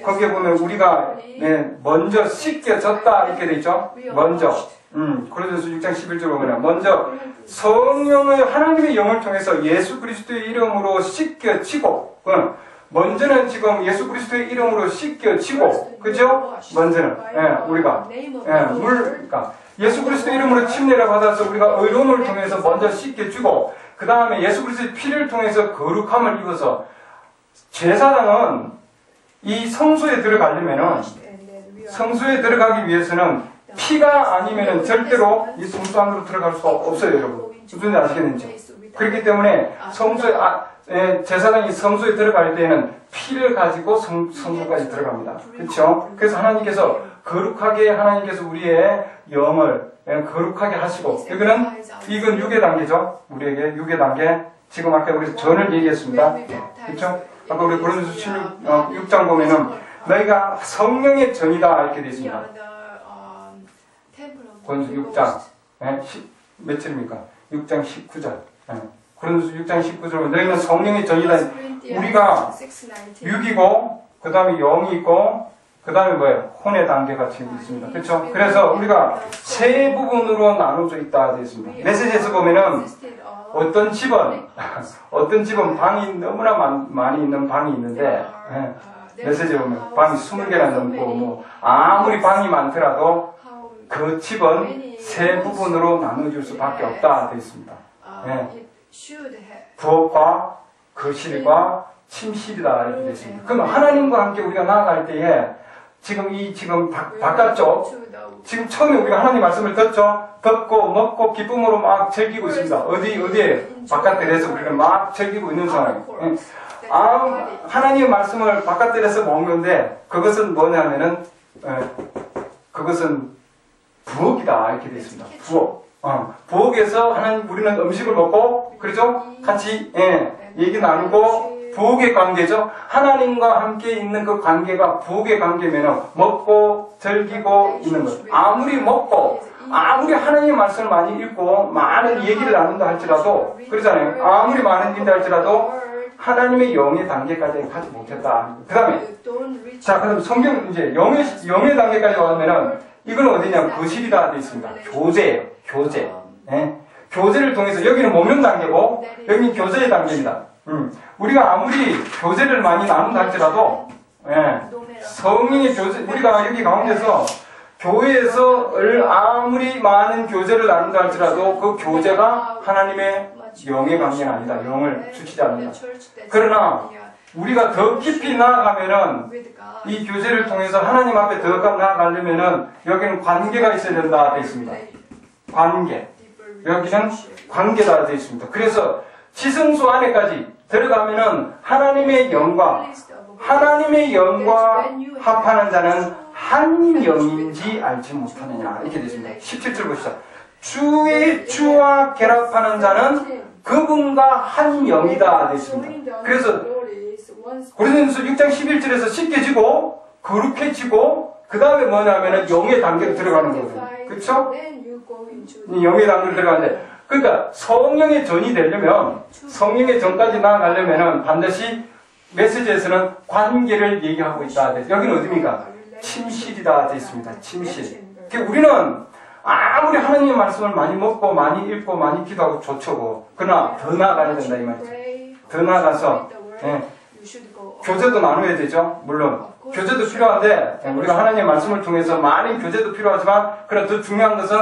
거기에 보면 우리가 네, 먼저 씻겨졌다 이렇게 돼 있죠. 먼저. 음, 고린도서 6장 11절 보면 먼저 성령의 하나님의 영을 통해서 예수 그리스도의 이름으로 씻겨지고 어, 먼저는 지금 예수 그리스도의 이름으로 씻겨지고 그죠? 먼저는. 예, 우리가. 예, 물 그러니까 예수 그리스도의 이름으로 침례를 받아서 우리가 의로움을 통해서 먼저 씻겨지고 그 다음에 예수 그리스도의 피를 통해서 거룩함을 입어서 제사장은 이 성소에 들어가려면은 성소에 들어가기 위해서는 피가 아니면은 절대로 이 성소 안으로 들어갈 수가 없어요, 여러분. 무슨 아시겠는지? 그렇기 때문에 성소에 아, 예, 제사장이 성소에 들어갈 때는 피를 가지고 성, 성소까지 들어갑니다. 그렇죠? 그래서 하나님께서 거룩하게 하나님께서 우리의 영을 예, 거룩하게 하시고 이거는 이건 6의 단계죠. 우리에게 6의 단계. 지금 아까 우리 전을 얘기했습니다. 그렇죠? 아까 우리 고린도서 16, 어, 6장 보면은 너희가 성령의 전이다 이렇게 되어 있습니다. 고린도서 6장 네? 몇 절입니까? 6장 19절. 네. 고린도서 6장 19절 너희는 성령의 전이다. 우리가 육이고 그 다음에 영이 있고 그 다음에 뭐예요? 혼의 단계가 지금 있습니다. 그렇죠? 그래서 우리가 세 부분으로 나눠져 있다 되어 있습니다. 메시지에서 보면은 어떤 집은 어떤 집은 방이 너무나 많, 많이 있는 방이 있는데 예, 메시지에 보면 방이 20개나 넘고 뭐 아무리 방이 많더라도 그 집은 세 부분으로 나눠질 수밖에 없다 되어 있습니다. 예. 부엌과 거실과 침실이다 이렇게 되어 있습니다. 그럼 하나님과 함께 우리가 나아갈 때에 지금 이 지금 바, 바깥쪽 지금 처음에 우리가 하나님 말씀을 듣죠. 듣고 먹고 기쁨으로 막 즐기고 있습니다. 어디 어디에 바깥들에서 우리는 막 즐기고 있는 상황. 예. 아, 하나님의 말씀을 바깥들에서 먹는데 그것은 뭐냐면은 예, 그것은 부엌이다 이렇게 되어 있습니다. 부엌. 어, 부엌에서 하나님 우리는 음식을 먹고 그렇죠? 같이 예, 얘기 나누고 부엌의 관계죠. 하나님과 함께 있는 그 관계가 부엌의 관계면은 먹고 즐기고 있는 것. 아무리 먹고 아무리 하나님의 말씀을 많이 읽고 많은 얘기를 나눈다 할지라도 그러잖아요. 아무리 많은 일다 할지라도 하나님의 영의 단계까지 가지 못했다. 그 다음에 자 그럼 성경 이제 영의 영의 단계까지 왔면은 이건 어디냐 거실이다 되어 있습니다. 교제예요. 교제. 예? 교제를 통해서 여기는 모면 단계고 여기는 교제의 단계입니다. 음, 우리가 아무리 교제를 많이 나눈다 할지라도 예, 성인의 교제 우리가 여기 가운데서 교회에서 아무리 많은 교제를 나눈다 할지라도 그 교제가 하나님의 영의 관계는 아니다. 영을 주치지 않는다. 그러나 우리가 더 깊이 나아가면은 이 교제를 통해서 하나님 앞에 더 나아가려면은 여기는 관계가 있어야 된다 되어 있습니다. 관계. 여기는 관계다 되어 있습니다. 그래서 지성소 안에까지 들어가면은 하나님의 영과 하나님의 영과 합하는 자는 한 영인지 알지 못하느냐 이렇게 되십니다. 17절 보시죠. 주의 주와 결합하는 자는 그분과 한 영이다 되십니다. 그래서 고린도전서 6장 11절에서 씻겨지고 거룩해지고 그 다음에 뭐냐면은 영의 단계로 들어가는 거거든요. 그렇죠? 영의 단계로 들어가는데 그러니까 성령의 전이 되려면 성령의 전까지 나아가려면 반드시 메시지에서는 관계를 얘기하고 있다. 여기는 어디입니까? 침실이다 되어 있습니다. 침실. 그러니까 우리는 아무리 하나님의 말씀을 많이 먹고 많이 읽고 많이 기도하고 좋죠. 그러나 더 나아가야 된다 이 말이죠. 더 나아가서 예, 교제도 나눠야 되죠. 물론 교제도 필요한데 우리가 하나님의 말씀을 통해서 많은 교제도 필요하지만 그러나 더 중요한 것은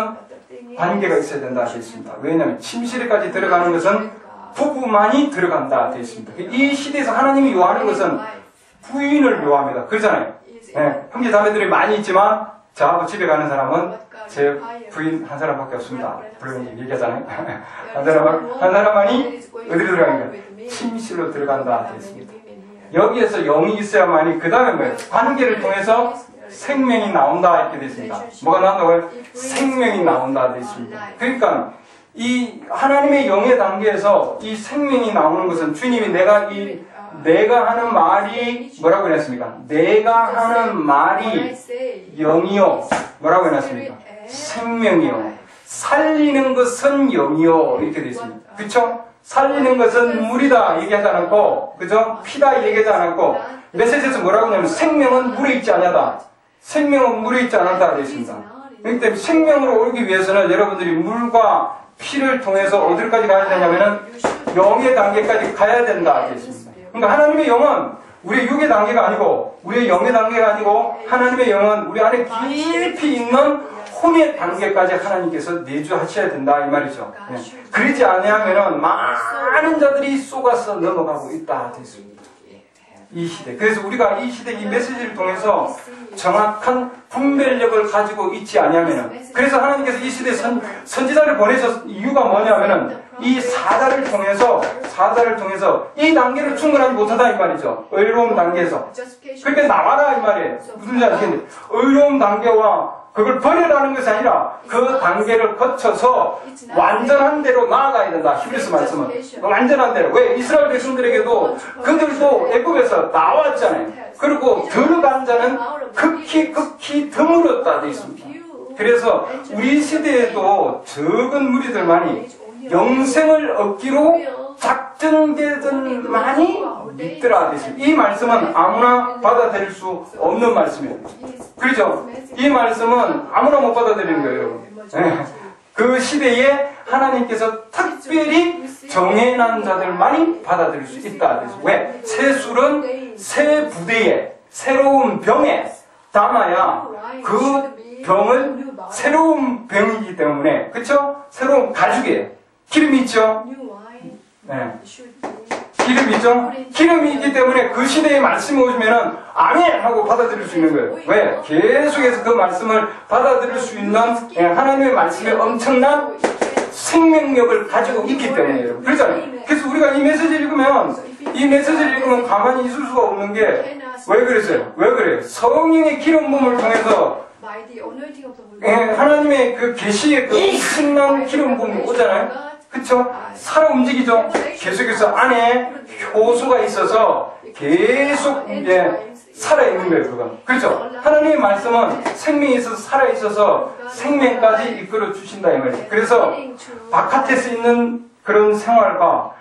관계가 있어야 된다 되어 있습니다. 왜냐하면 침실에까지 들어가는 것은 부부만이 들어간다 되어 있습니다. 이 시대에서 하나님이 요하는 것은 부인을 요합니다. 그러잖아요. 네, 형제 자매들이 많이 있지만 저하고 집에 가는 사람은 제 부인 한 사람밖에 없습니다. 물론 얘기하잖아요. 한 사람 한 사람만이 어디로 들어가는 거예요? 침실로 들어간다 되어 있습니다. 여기에서 영이 있어야만이 그 다음에 뭐예요? 관계를 통해서 생명이 나온다 이렇게 되어 있습니다. 뭐가 나온다고요? 생명이 나온다 되어 있습니다. 그러니까 이 하나님의 영의 단계에서 이 생명이 나오는 것은 주님이 내가 이 내가 하는 말이 뭐라고 해놨습니까? 내가 하는 말이 영이요. 뭐라고 해놨습니까? 생명이요. 살리는 것은 영이요. 이렇게 되어 있습니다. 그쵸? 살리는 것은 물이다 얘기하지 않았고, 그죠? 피다 얘기하지 않았고, 메시지에서 뭐라고 하냐면 생명은 물에 있지 않냐다. 생명은 물에 있지 않았다 되어 있습니다. 그렇기 때문에 생명으로 오기 위해서는 여러분들이 물과 피를 통해서 어디까지 가야 되냐면은 영의 단계까지 가야 된다 되어 있습니다. 그러니까 하나님의 영은 우리의 육의 단계가 아니고 우리의 영의 단계가 아니고 하나님의 영은 우리 안에 깊이 있는 혼의 단계까지 하나님께서 내주하셔야 된다 이 말이죠. 네. 그러지 아니하면은 많은 자들이 쏟아서 넘어가고 있다 됐습니다. 이 시대. 그래서 우리가 이 시대 이 메시지를 통해서 정확한 분별력을 가지고 있지 아니하면은 그래서 하나님께서 이 시대 선, 선지자를 보내셨 이유가 뭐냐면은 이 사자를 통해서 사자를 통해서 이 단계를 충분하지 못하다 이 말이죠. 의로움 단계에서. 그러니까 나와라 이 말이에요. 무슨 지 아시겠는데 의로움 단계와 그걸 버려라는 것이 아니라 그 단계를 거쳐서 완전한 대로 나아가야 된다. 히브리스 말씀은 완전한 대로. 왜 이스라엘 백성들에게도 그들도 애굽에서 나왔잖아요. 그리고 들어간 자는 극히 극히 드물었다 돼 있습니다. 그래서 우리 시대에도 적은 무리들만이 영생을 얻기로 데든 많이 믿더라. 이 말씀은 아무나 받아들일 수 없는 말씀이에요. 그렇죠? 이 말씀은 아무나 못 받아들이는 거예요. 예. 그 시대에 하나님께서 특별히 정해난 자들만이 받아들일 수 있다. 왜? 새 술은 새 부대에 새로운 병에 담아야 그 병을 새로운 병이기 때문에 그쵸? 새로운 가죽이에요. 기름이 있죠? 네. 기름이 있죠? 기름이 있기 때문에 그 시대에 말씀이 오시면은 아멘! 하고 받아들일 수 있는 거예요. 왜? 계속해서 그 말씀을 받아들일 수 있는 예, 하나님의 말씀에 엄청난 생명력을 가지고 있기 때문이에요. 그렇잖아요. 그래서 우리가 이 메시지를 읽으면 이 메시지를 읽으면 가만히 있을 수가 없는 게 왜 그랬어요? 왜 그래요? 성령의 기름 부음을 통해서 예, 하나님의 그 계시의 그 신난 기름 부음이 오잖아요. 그쵸? 살아 움직이죠? 계속해서 안에 효수가 있어서 계속 예, 살아있는 거예요, 그건. 그렇죠? 하나님의 말씀은 생명이 있어서 살아있어서 생명까지 이끌어 주신다, 이 말이에요. 그래서 바깥에서 있는 그런 생활과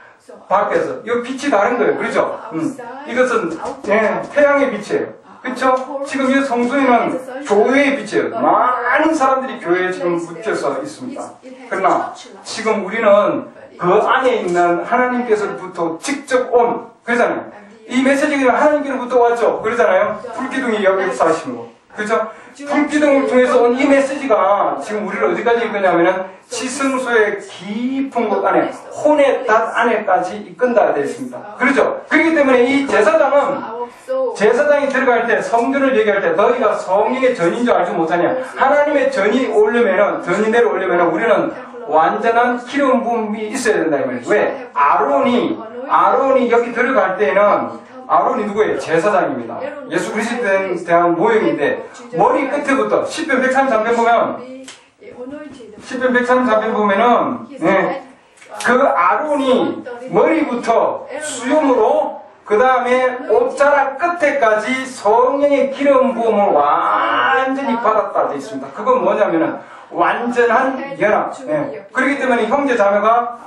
밖에서, 이 빛이 다른 거예요. 그렇죠? 음. 이것은 예, 태양의 빛이에요. 그렇죠? 지금 이 성소에는 교회의 빛이에요. 많은 사람들이 교회에 지금 묶여서 있습니다. 그러나 지금 우리는 그 안에 있는 하나님께서부터 직접 온, 그러잖아요. 이 메시지가 하나님께로부터 왔죠. 그러잖아요. 불기둥이 여기 역사하시는 거. 그죠? 불기둥을 통해서 온 이 메시지가 지금 우리를 어디까지 이끄냐면은 지성소의 깊은 곳 안에 혼의 닷 안에까지 이끈다 되어 있습니다. 그렇죠? 그렇기 때문에 이 제사장은 제사장이 들어갈 때 성전을 얘기할 때 너희가 성령의 전인 줄 알지 못하냐? 하나님의 전이 오려면은 전이 내려오려면은 우리는 완전한 기름 부음이 있어야 된다 이 말이에요. 왜? 아론이 아론이 여기 들어갈 때에는 아론이 누구예요? 제사장입니다. 예수 그리스도에 대한 모형인데 머리 끝에부터 10편 133편 보면 10편 133편 보면은 네, 그 아론이 머리부터 수염으로 그 다음에 옷자락 끝에까지 성령의 기름 부음을 완전히 받았다 되어 있습니다. 그건 뭐냐면은 완전한 연합. 네. 그렇기 때문에 형제 자매가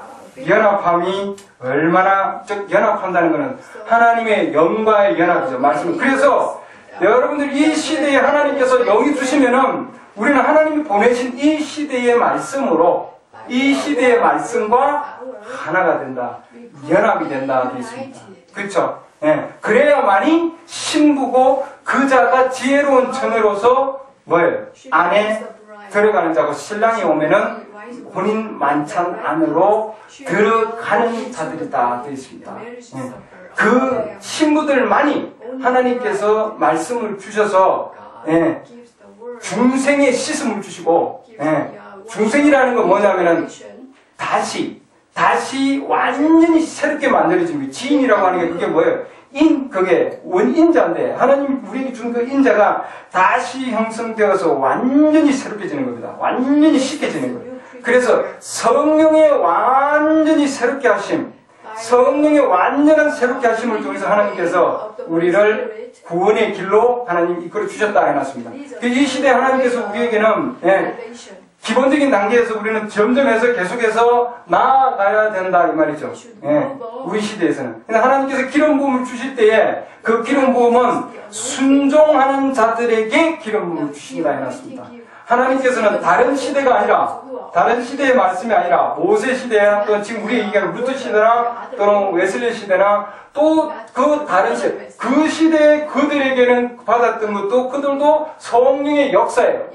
연합함이 얼마나 즉 연합한다는 것은 하나님의 영과의 연합이죠. 말씀. 그래서 여러분들 이 시대에 하나님께서 영이 주시면은 우리는 하나님이 보내신 이 시대의 말씀으로 이 시대의 말씀과 하나가 된다. 연합이 된다. 되어 있습니다. 그렇죠? 예. 그래야만이 신부고 그 자가 지혜로운 처녀로서 뭐예요? 안에 들어가는 자고 신랑이 오면은 혼인 만찬 안으로 들어가는 자들이다 되어 있습니다. 예. 그 신부들만이 하나님께서 말씀을 주셔서 예. 중생의 시슴을 주시고 예. 중생이라는 건 뭐냐면은 다시 다시 완전히 새롭게 만들어진 거 지인이라고 하는 게 그게 뭐예요? 인 그게 원인자인데 하나님 우리에게 준 그 인자가 다시 형성되어서 완전히 새롭게지는 겁니다. 완전히 씻겨지는 거예요. 그래서 성령의 완전히 새롭게 하심, 성령의 완전한 새롭게 하심을 통해서 하나님께서 우리를 구원의 길로 하나님 이끌어 주셨다 해놨습니다. 이 시대 하나님께서 우리에게는 예, 기본적인 단계에서 우리는 점점해서 계속해서 나아가야 된다 이 말이죠. 예, 우리 시대에서는. 근데 하나님께서 기름 부음을 주실 때에 그 기름 부음은 순종하는 자들에게 기름 부음을 주신다 해놨습니다. 하나님께서는 다른 시대가 아니라 다른 시대의 말씀이 아니라 모세 시대나 또 지금 우리 얘기하는 루트 시대나 또는 웨슬리 시대나 또 그 다른 시대 그 시대에 그들에게는 받았던 것도 그들도 성령의 역사예요.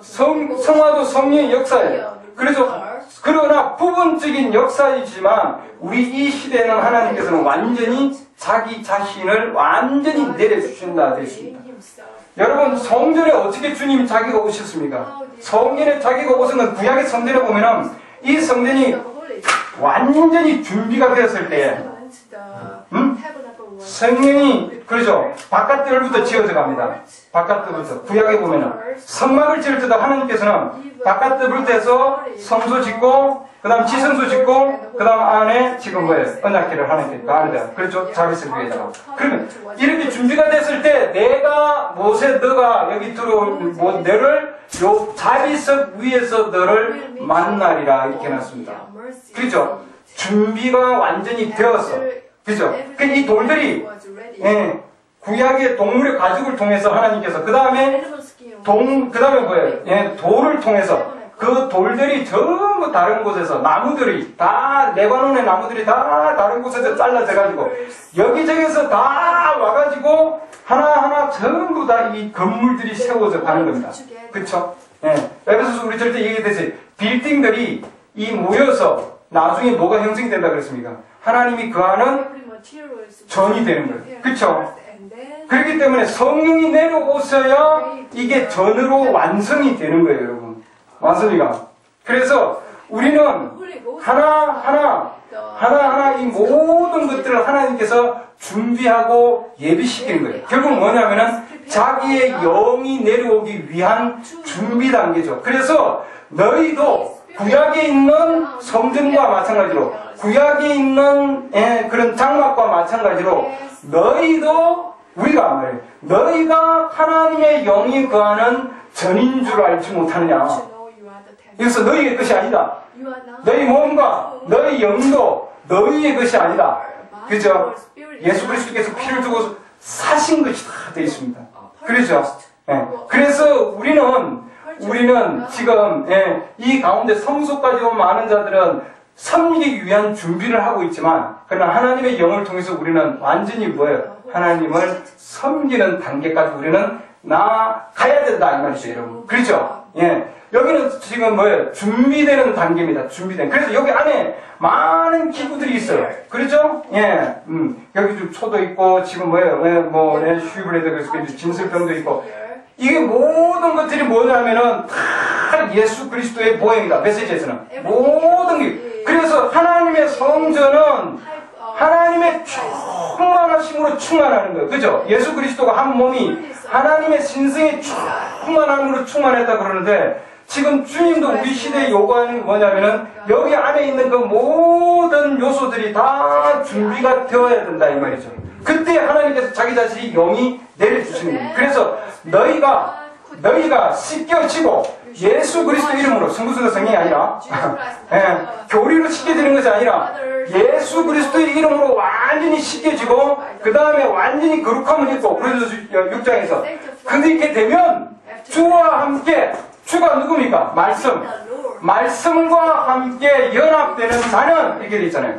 성, 성화도 성령의 역사예요. 그래서 그러나 부분적인 역사이지만 우리 이 시대는 하나님께서는 완전히 자기 자신을 완전히 내려주신다 되어 습니다 여러분 성전에 어떻게 주님이 자기가 오셨습니까? 성전에 자기가 건 구약의 성전에 보면은 이 성전이 완전히 준비가 되었을 때에. 음? 성령이 그렇죠 바깥들부터 지어져 갑니다. 바깥들부터 구약에 보면은 성막을 지을 때도 하나님께서는 바깥들부터 해서 성소 짓고 그 다음 지성소 짓고 그 다음 안에 지금 뭐예요? 언약기를 하나님께 가르다 그렇죠? 자비스 위에다가 그러면 이렇게 준비가 됐을 때 내가 모세 너가 여기 들어올 뭐, 너를 요 자비석 위에서 너를 만나리라 이렇게 해놨습니다. 그렇죠? 준비가 완전히 되었어. 그죠? 그 이 돌들이 예, 구약의 동물의 가죽을 통해서 하나님께서 그 다음에 동, 그 다음에 뭐예요? 예, 돌을 통해서 그 돌들이 전부 다른 곳에서 나무들이 다 레바논의 나무들이 다 다른 곳에서 잘라져 가지고 여기저기서 다 와가지고 하나하나 전부 다 이 건물들이 세워져 가는 겁니다. 그쵸? 예. 에베소서 우리 절대 얘기했듯이 빌딩들이 이 모여서 나중에 뭐가 형성이 된다 그랬습니까? 하나님이 그 안은 전이 되는 거예요. 그쵸? 그렇기 때문에 성령이 내려오셔야 이게 전으로 완성이 되는 거예요, 여러분. 맞습니까? 그래서 우리는 하나하나, 하나하나 이 모든 것들을 하나님께서 준비하고 예비시키는 거예요. 결국 뭐냐면은 자기의 영이 내려오기 위한 준비 단계죠. 그래서 너희도 구약에 있는 성전과 마찬가지로 구약에 있는 예, 그런 장막과 마찬가지로 너희도 우리가 말해 너희가 하나님의 영이 거하는 전인 줄 알지 못하느냐. 이것은 너희의 것이 아니다. 너희 몸과 너희 영도 너희의 것이 아니다. 그죠? 예수 그리스도께서 피를 두고 사신 것이 다 되어 있습니다. 그렇죠? 예. 그래서 우리는 우리는 지금 예, 이 가운데 성소까지 온 많은 자들은 섬기기 위한 준비를 하고 있지만 그러나 하나님의 영을 통해서 우리는 완전히 뭐예요? 하나님을 섬기는 단계까지 우리는 나가야 된다 이 말이죠, 여러분. 그렇죠? 예. 여기는 지금 뭐예요? 준비되는 단계입니다. 준비된. 그래서 여기 안에 많은 기구들이 있어요. 그렇죠? 예. 음. 여기 좀 초도 있고, 지금 뭐예요? 예, 뭐, 예, 슈브레드, 그래서 진설병도 있고. 이게 모든 것들이 뭐냐면은 다 예수 그리스도의 모형이다. 메시지에서는. 모든 게. 그래서 하나님의 성전은 하나님의 충만하심으로 충만하는 거예요. 그죠? 예수 그리스도가 한 몸이 하나님의 신성의 충만함으로 충만했다 그러는데 지금 주님도 우리 시대에 요구하는 게 뭐냐면은 여기 안에 있는 그 모든 요소들이 다 준비가 되어야 된다 이 말이죠. 그때 하나님께서 자기 자신이 영이 내려주시는 거예요. 그래서 너희가 너희가 씻겨지고 예수 그리스도 이름으로 성부수가 성령이 아니라 예, 교리로 씻겨지는 것이 아니라 예수 그리스도의 이름으로 완전히 씻겨지고 그 다음에 완전히 거룩함을 입고 그래서 6장에서 그렇게 되면 주와 함께 주가 누굽니까? 말씀. 말씀과 함께 연합되는 자는 이렇게 돼 있잖아요.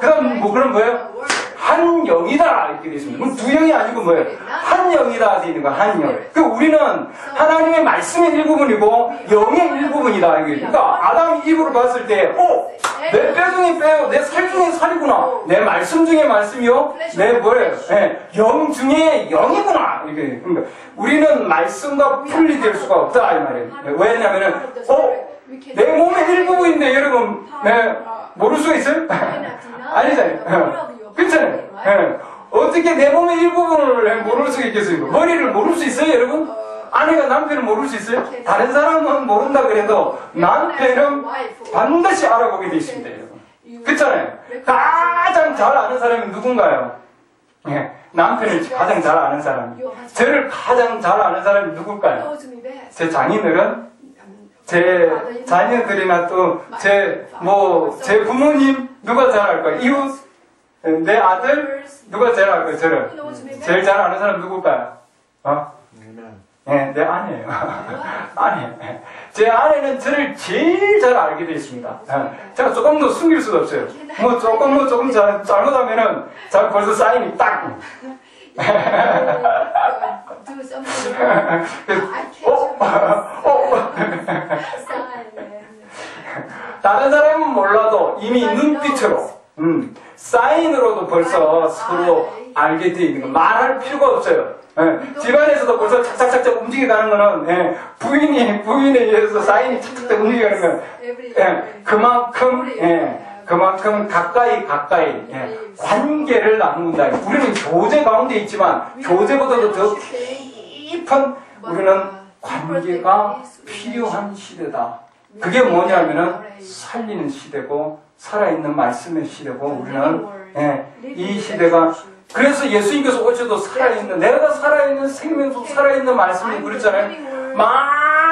그럼 뭐 그럼 뭐예요? 한 영이다 이렇게 돼 있습니다. 그럼 두 영이 아니고 뭐예요? 한 영이다 돼 있는 거야. 한 영. 그 우리는 하나님의 말씀의 일부분이고 영의 일부분이다. 이게. 그러니까 아담이 입으로 봤을 때, 어, 내 뼈 중에 뼈요, 내 살 중에 살이구나, 내 말씀 중에 말씀이요, 내 뭐예요? 네, 영 중에 영이구나. 이게. 그러니까 우리는 말씀과 분리될 수가 없다 이 말이에요. 왜냐면은, 어, 내 몸의 일부분인데 여러분, 네, 모를 수가 있어요? 아니잖아요. 그렇잖아요. 네. 어떻게 내 몸의 일부분을 모를 수가 있겠어요? 머리를 모를 수 있어요, 여러분? 아내가 남편을 모를 수 있어요? 다른 사람은 모른다 그래도 남편은 반드시 알아보게 돼 있습니다, 여러분. 그렇잖아요. 가장 잘 아는 사람이 누군가요? 예, 남편을 가장 잘 아는 사람. 저를 가장 잘 아는 사람이 누굴까요? 제 장인어른, 제 자녀들이나 또 제 뭐제 부모님 누가 잘 알까요? 이웃 내 아들 누가 제일 알까요? 저를 제일 잘 아는 사람 누굴까요? 어? 네, 내 아내예요. 아내. 제 아내는 저를 제일 잘 알게 되어 있습니다. 제가 조금 더 숨길 수도 없어요. 뭐 조금 뭐 조금 잘, 잘못하면은 자 벌써 사인이 딱. 어? 어? 다른 사람은 몰라도 이미 눈빛으로 음, 사인으로도 벌써 서로 알게 돼 있는 거. 말할 필요가 없어요. 예, 집안에서도 벌써 착착착착 움직여가는 거는 예, 부인이 부인에 의해서 사인이 착착착 움직여가는 건 예, 그만큼 예, 그만큼 가까이 가까이 예, 관계를 나눈다. 우리는 교제 가운데 있지만 교제보다도 더 깊은 우리는 관계가 필요한 시대다. 그게 뭐냐면은 살리는 시대고 살아있는 말씀의 시대고 우리는 예, 이 시대가 그래서 예수님께서 오셔도 살아있는 내가 살아있는 생명속 살아있는 말씀이 그랬잖아요.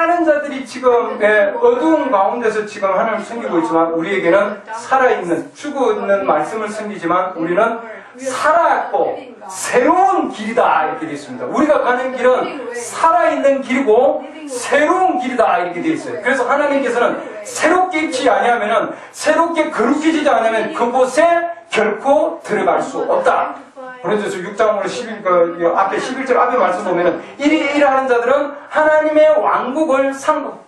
많은 자들이 지금 예, 어두운 가운데서 지금 하나님을 섬기고 있지만 우리에게는 살아있는 죽어 있는 말씀을 섬기지만 우리는 살아있고 새로운 길이다 이렇게 되어 있습니다. 우리가 가는 길은 살아있는 길이고 새로운 길이다 이렇게 되어 있어요. 그래서 하나님께서는 새롭게 입지 아니하면은 새롭게 거룩해지지 않으면 그곳에 결코 들어갈 수 없다. 그래서 6장 11, 그, 앞에 11절 앞에 말씀 보면은 이리 일하는 자들은 하나님의 왕국을 상,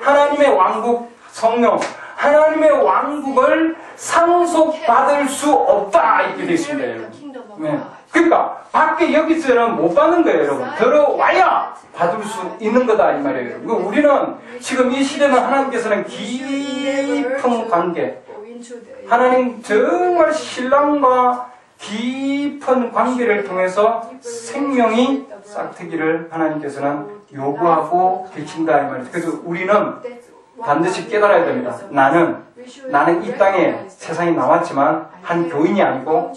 하나님의 왕국 성령, 하나님의 왕국을 상속받을 수 없다 이렇게 되어 있습니다, 여러분. 네. 그러니까 밖에 여기서는 못 받는 거예요, 여러분. 들어와야 받을 수 있는 거다 이 말이에요. 여러분. 우리는 지금 이 시대는 하나님께서는 깊은 관계, 하나님 정말 신랑과 깊은 관계를 통해서 생명이 싹트기를 하나님께서는 요구하고 계신다 이 말이죠. 그래서 우리는 반드시 깨달아야 됩니다. 나는 나는 이 땅에 세상에 나왔지만 한 교인이 아니고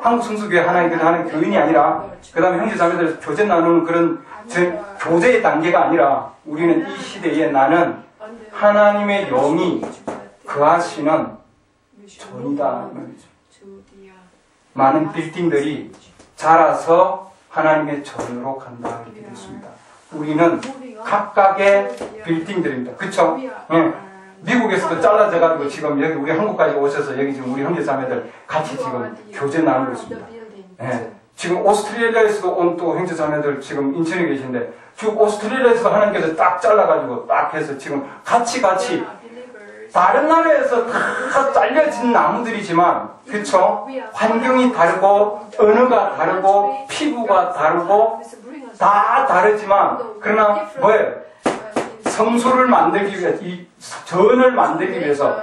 한국 성수교회 하나의 하는 교인이 아니라 그 다음에 형제 자매들 교제 나누는 그런 교제의 단계가 아니라 우리는 이 시대에 나는 하나님의 영이 그하시는 전이다 많은 빌딩들이 자라서 하나님의 전으로 간다 이렇게 됐습니다. 우리는 각각의 빌딩들입니다. 그쵸? 예. 미국에서도 잘라져가지고 지금 여기 우리 한국까지 오셔서 여기 지금 우리 형제 자매들 같이 지금 교제 나누고 있습니다. 예. 지금 오스트레일리아에서도 온 또 형제 자매들 지금 인천에 계신데 지금 오스트레일리아에서도 하나님께서 딱 잘라가지고 딱 해서 지금 같이 같이 다른 나라에서 다 잘려진 나무들이지만 그쵸? 환경이 다르고 언어가 다르고 피부가 다르고 다 다르지만 그러나 뭐예요? 성소를 만들기 위해 이 전을 만들기 위해서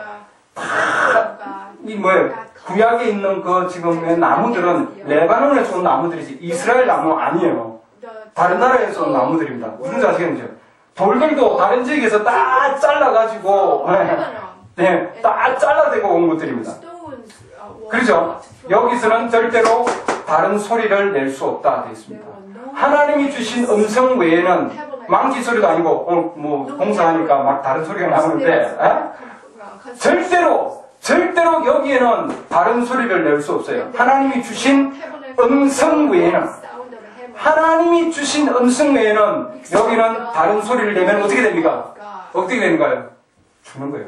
다이 뭐예요? 구약에 있는 그 지금 나무들은 레바논에서 온 나무들이지 이스라엘 나무 아니에요. 다른 나라에서 온 나무들입니다. 무슨 자식인지 돌들도 다른 지역에서 다 잘라가지고 네, 다 잘라대고 온 것들입니다. 그렇죠? 여기서는 절대로 다른 소리를 낼 수 없다 되어 있습니다. 하나님이 주신 음성 외에는 망치 소리도 아니고 어, 뭐 공사하니까 막 다른 소리가 나오는데 에? 절대로 절대로 여기에는 다른 소리를 낼 수 없어요. 하나님이 주신 음성 외에는 하나님이 주신 음성 외에는 여기는 다른 소리를 내면 어떻게 됩니까? 어떻게 되는가요? 죽는 거예요.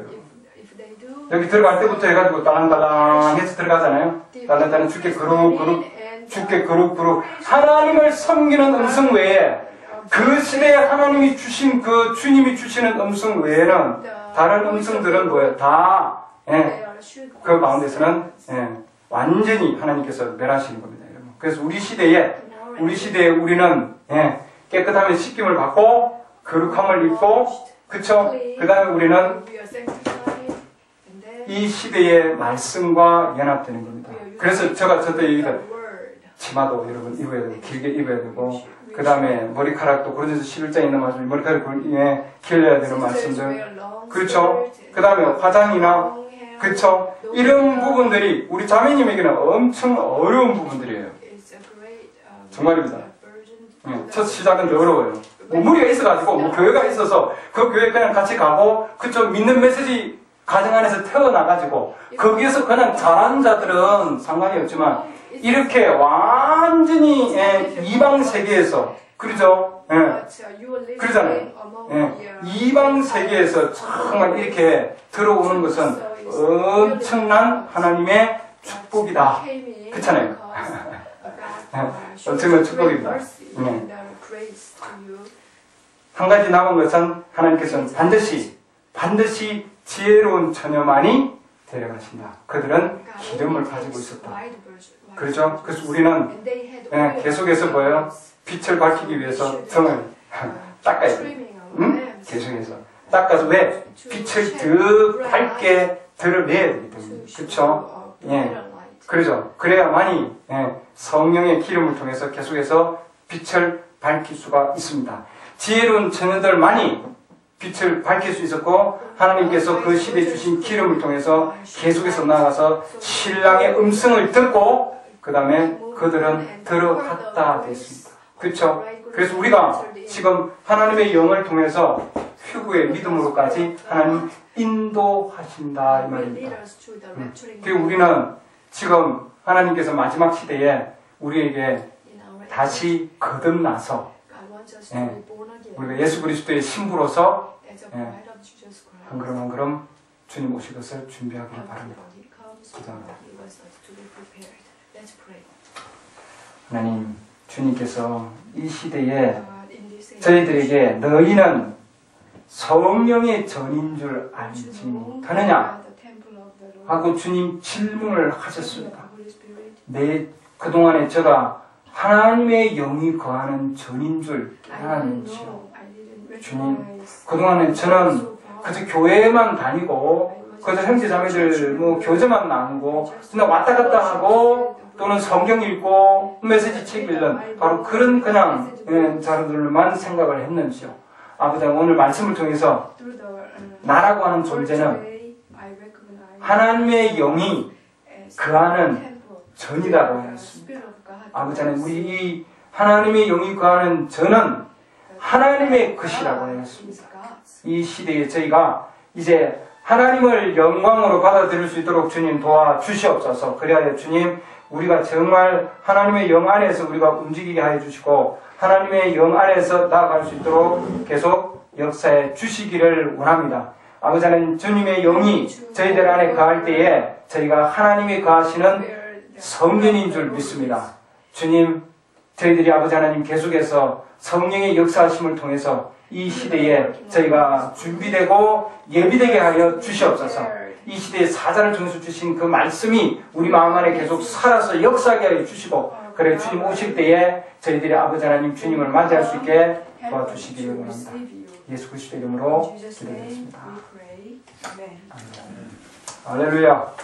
여기 들어갈 때부터 해가지고 딸랑딸랑 해서 들어가잖아요. 딸랑딸랑 죽게 그룹 그룹 죽게 그룹 그룹 하나님을 섬기는 음성 외에 그 시대에 하나님이 주신 그 주님이 주시는 음성 외에는 다른 음성들은 뭐예요? 다 예, 그 가운데서는 예, 완전히 하나님께서 멸하시는 겁니다. 그래서 우리 시대에 우리 시대에 우리는 예, 깨끗함의 씻김을 받고 거룩함을 입고 그쵸? 그 다음에 우리는 이 시대의 말씀과 연합되는 겁니다. 그래서 제가 저도 얘기를 치마도 여러분 입어야 되고 길게 입어야 되고 그 다음에 머리카락도 고린도서 11장에 있는 말씀 머리카락 예, 길러야 되는 말씀들 그렇죠. 그 다음에 화장이나 그렇죠. 이런 부분들이 우리 자매님에게는 엄청 어려운 부분들이에요. 정말입니다. 예, 첫 시작은 어려워요. 뭐 무리가 있어가지고 뭐 교회가 있어서 그 교회 그냥 같이 가고 그쪽 믿는 메시지 가정 안에서 태어나가지고 거기에서 그냥 잘하는 자들은 상관이 없지만 이렇게 완전히 예, 이방 세계에서 그러죠? 예. 그러잖아요. 예. 이방 세계에서 정말 이렇게 들어오는 것은 엄청난 하나님의 축복이다. 그렇잖아요. 엄청난 축복입니다. 예. 한 가지 남은 것은 하나님께서는 반드시 반드시 지혜로운 처녀만이 데려가신다. 그들은 기름을 가지고 있었다. 그렇죠? 그래서 우리는 예, 계속해서 뭐예요? 빛을 밝히기 위해서 등을 닦아야 돼. 응? 계속해서. 닦아서 왜? 빛을 더 밝게 드러내야 되기 때문에. 그렇죠? 예. 그러죠. 그래야만이 예, 성령의 기름을 통해서 계속해서 빛을 밝힐 수가 있습니다. 지혜로운 처녀들만이 빛을 밝힐 수 있었고 하나님께서 그 시대에 주신 기름을 통해서 계속해서 나아가서 신랑의 음성을 듣고 그 다음에 그들은 들어갔다 됐습니다. 그렇죠? 그래서 우리가 지금 하나님의 영을 통해서 휴구의 믿음으로까지 하나님 인도하신다 이 말입니다. 음. 그리고 우리는 지금 하나님께서 마지막 시대에 우리에게 다시 거듭나서 예, 우리가 예수 그리스도의 신부로서 한 걸음 한 걸음 주님 오실 것을 준비하기를 바랍니다. 기도합니다. 하나님, 주님께서 이 시대에 저희들에게 너희는 성령의 전인 줄 알지 못하느냐 하고 주님 질문을 하셨습니다. 내 그동안에 제가 하나님의 영이 거하는 전인 줄 알았는지요. 주님, 그동안에 저는 그저 교회만 다니고 그저 형제 자매들 뭐 교제만 나누고 그냥 왔다 갔다 하고 또는 성경 읽고 메시지 책 읽는 바로 그런 그냥 예, 자들만 생각을 했는지요. 아버지 오늘 말씀을 통해서 나라고 하는 존재는 하나님의 영이 그하는 전이라고 했습니다. 아버지 하나님 우리 이 하나님의 영이 거하는 저는 하나님의 것이라고 했습니다. 이 시대에 저희가 이제 하나님을 영광으로 받아들일 수 있도록 주님 도와주시옵소서. 그래야 주님 우리가 정말 하나님의 영 안에서 우리가 움직이게 하여 주시고 하나님의 영 안에서 나아갈 수 있도록 계속 역사해 주시기를 원합니다. 아버지 하나님 주님의 영이 저희들 안에 거할 때에 저희가 하나님이 거하시는 성전인 줄 믿습니다. 주님 저희들이 아버지 하나님 계속해서 성령의 역사하심을 통해서 이 시대에 저희가 준비되고 예비되게 하여 주시옵소서. 이 시대에 사자를 정수 주신 그 말씀이 우리 마음 안에 계속 살아서 역사하게 하여 주시고 그래 주님 오실 때에 저희들이 아버지 하나님 주님을 맞이할 수 있게 도와주시기를 원합니다. 예수 그리스도 이름으로 기도드렸습니다. 할렐루야.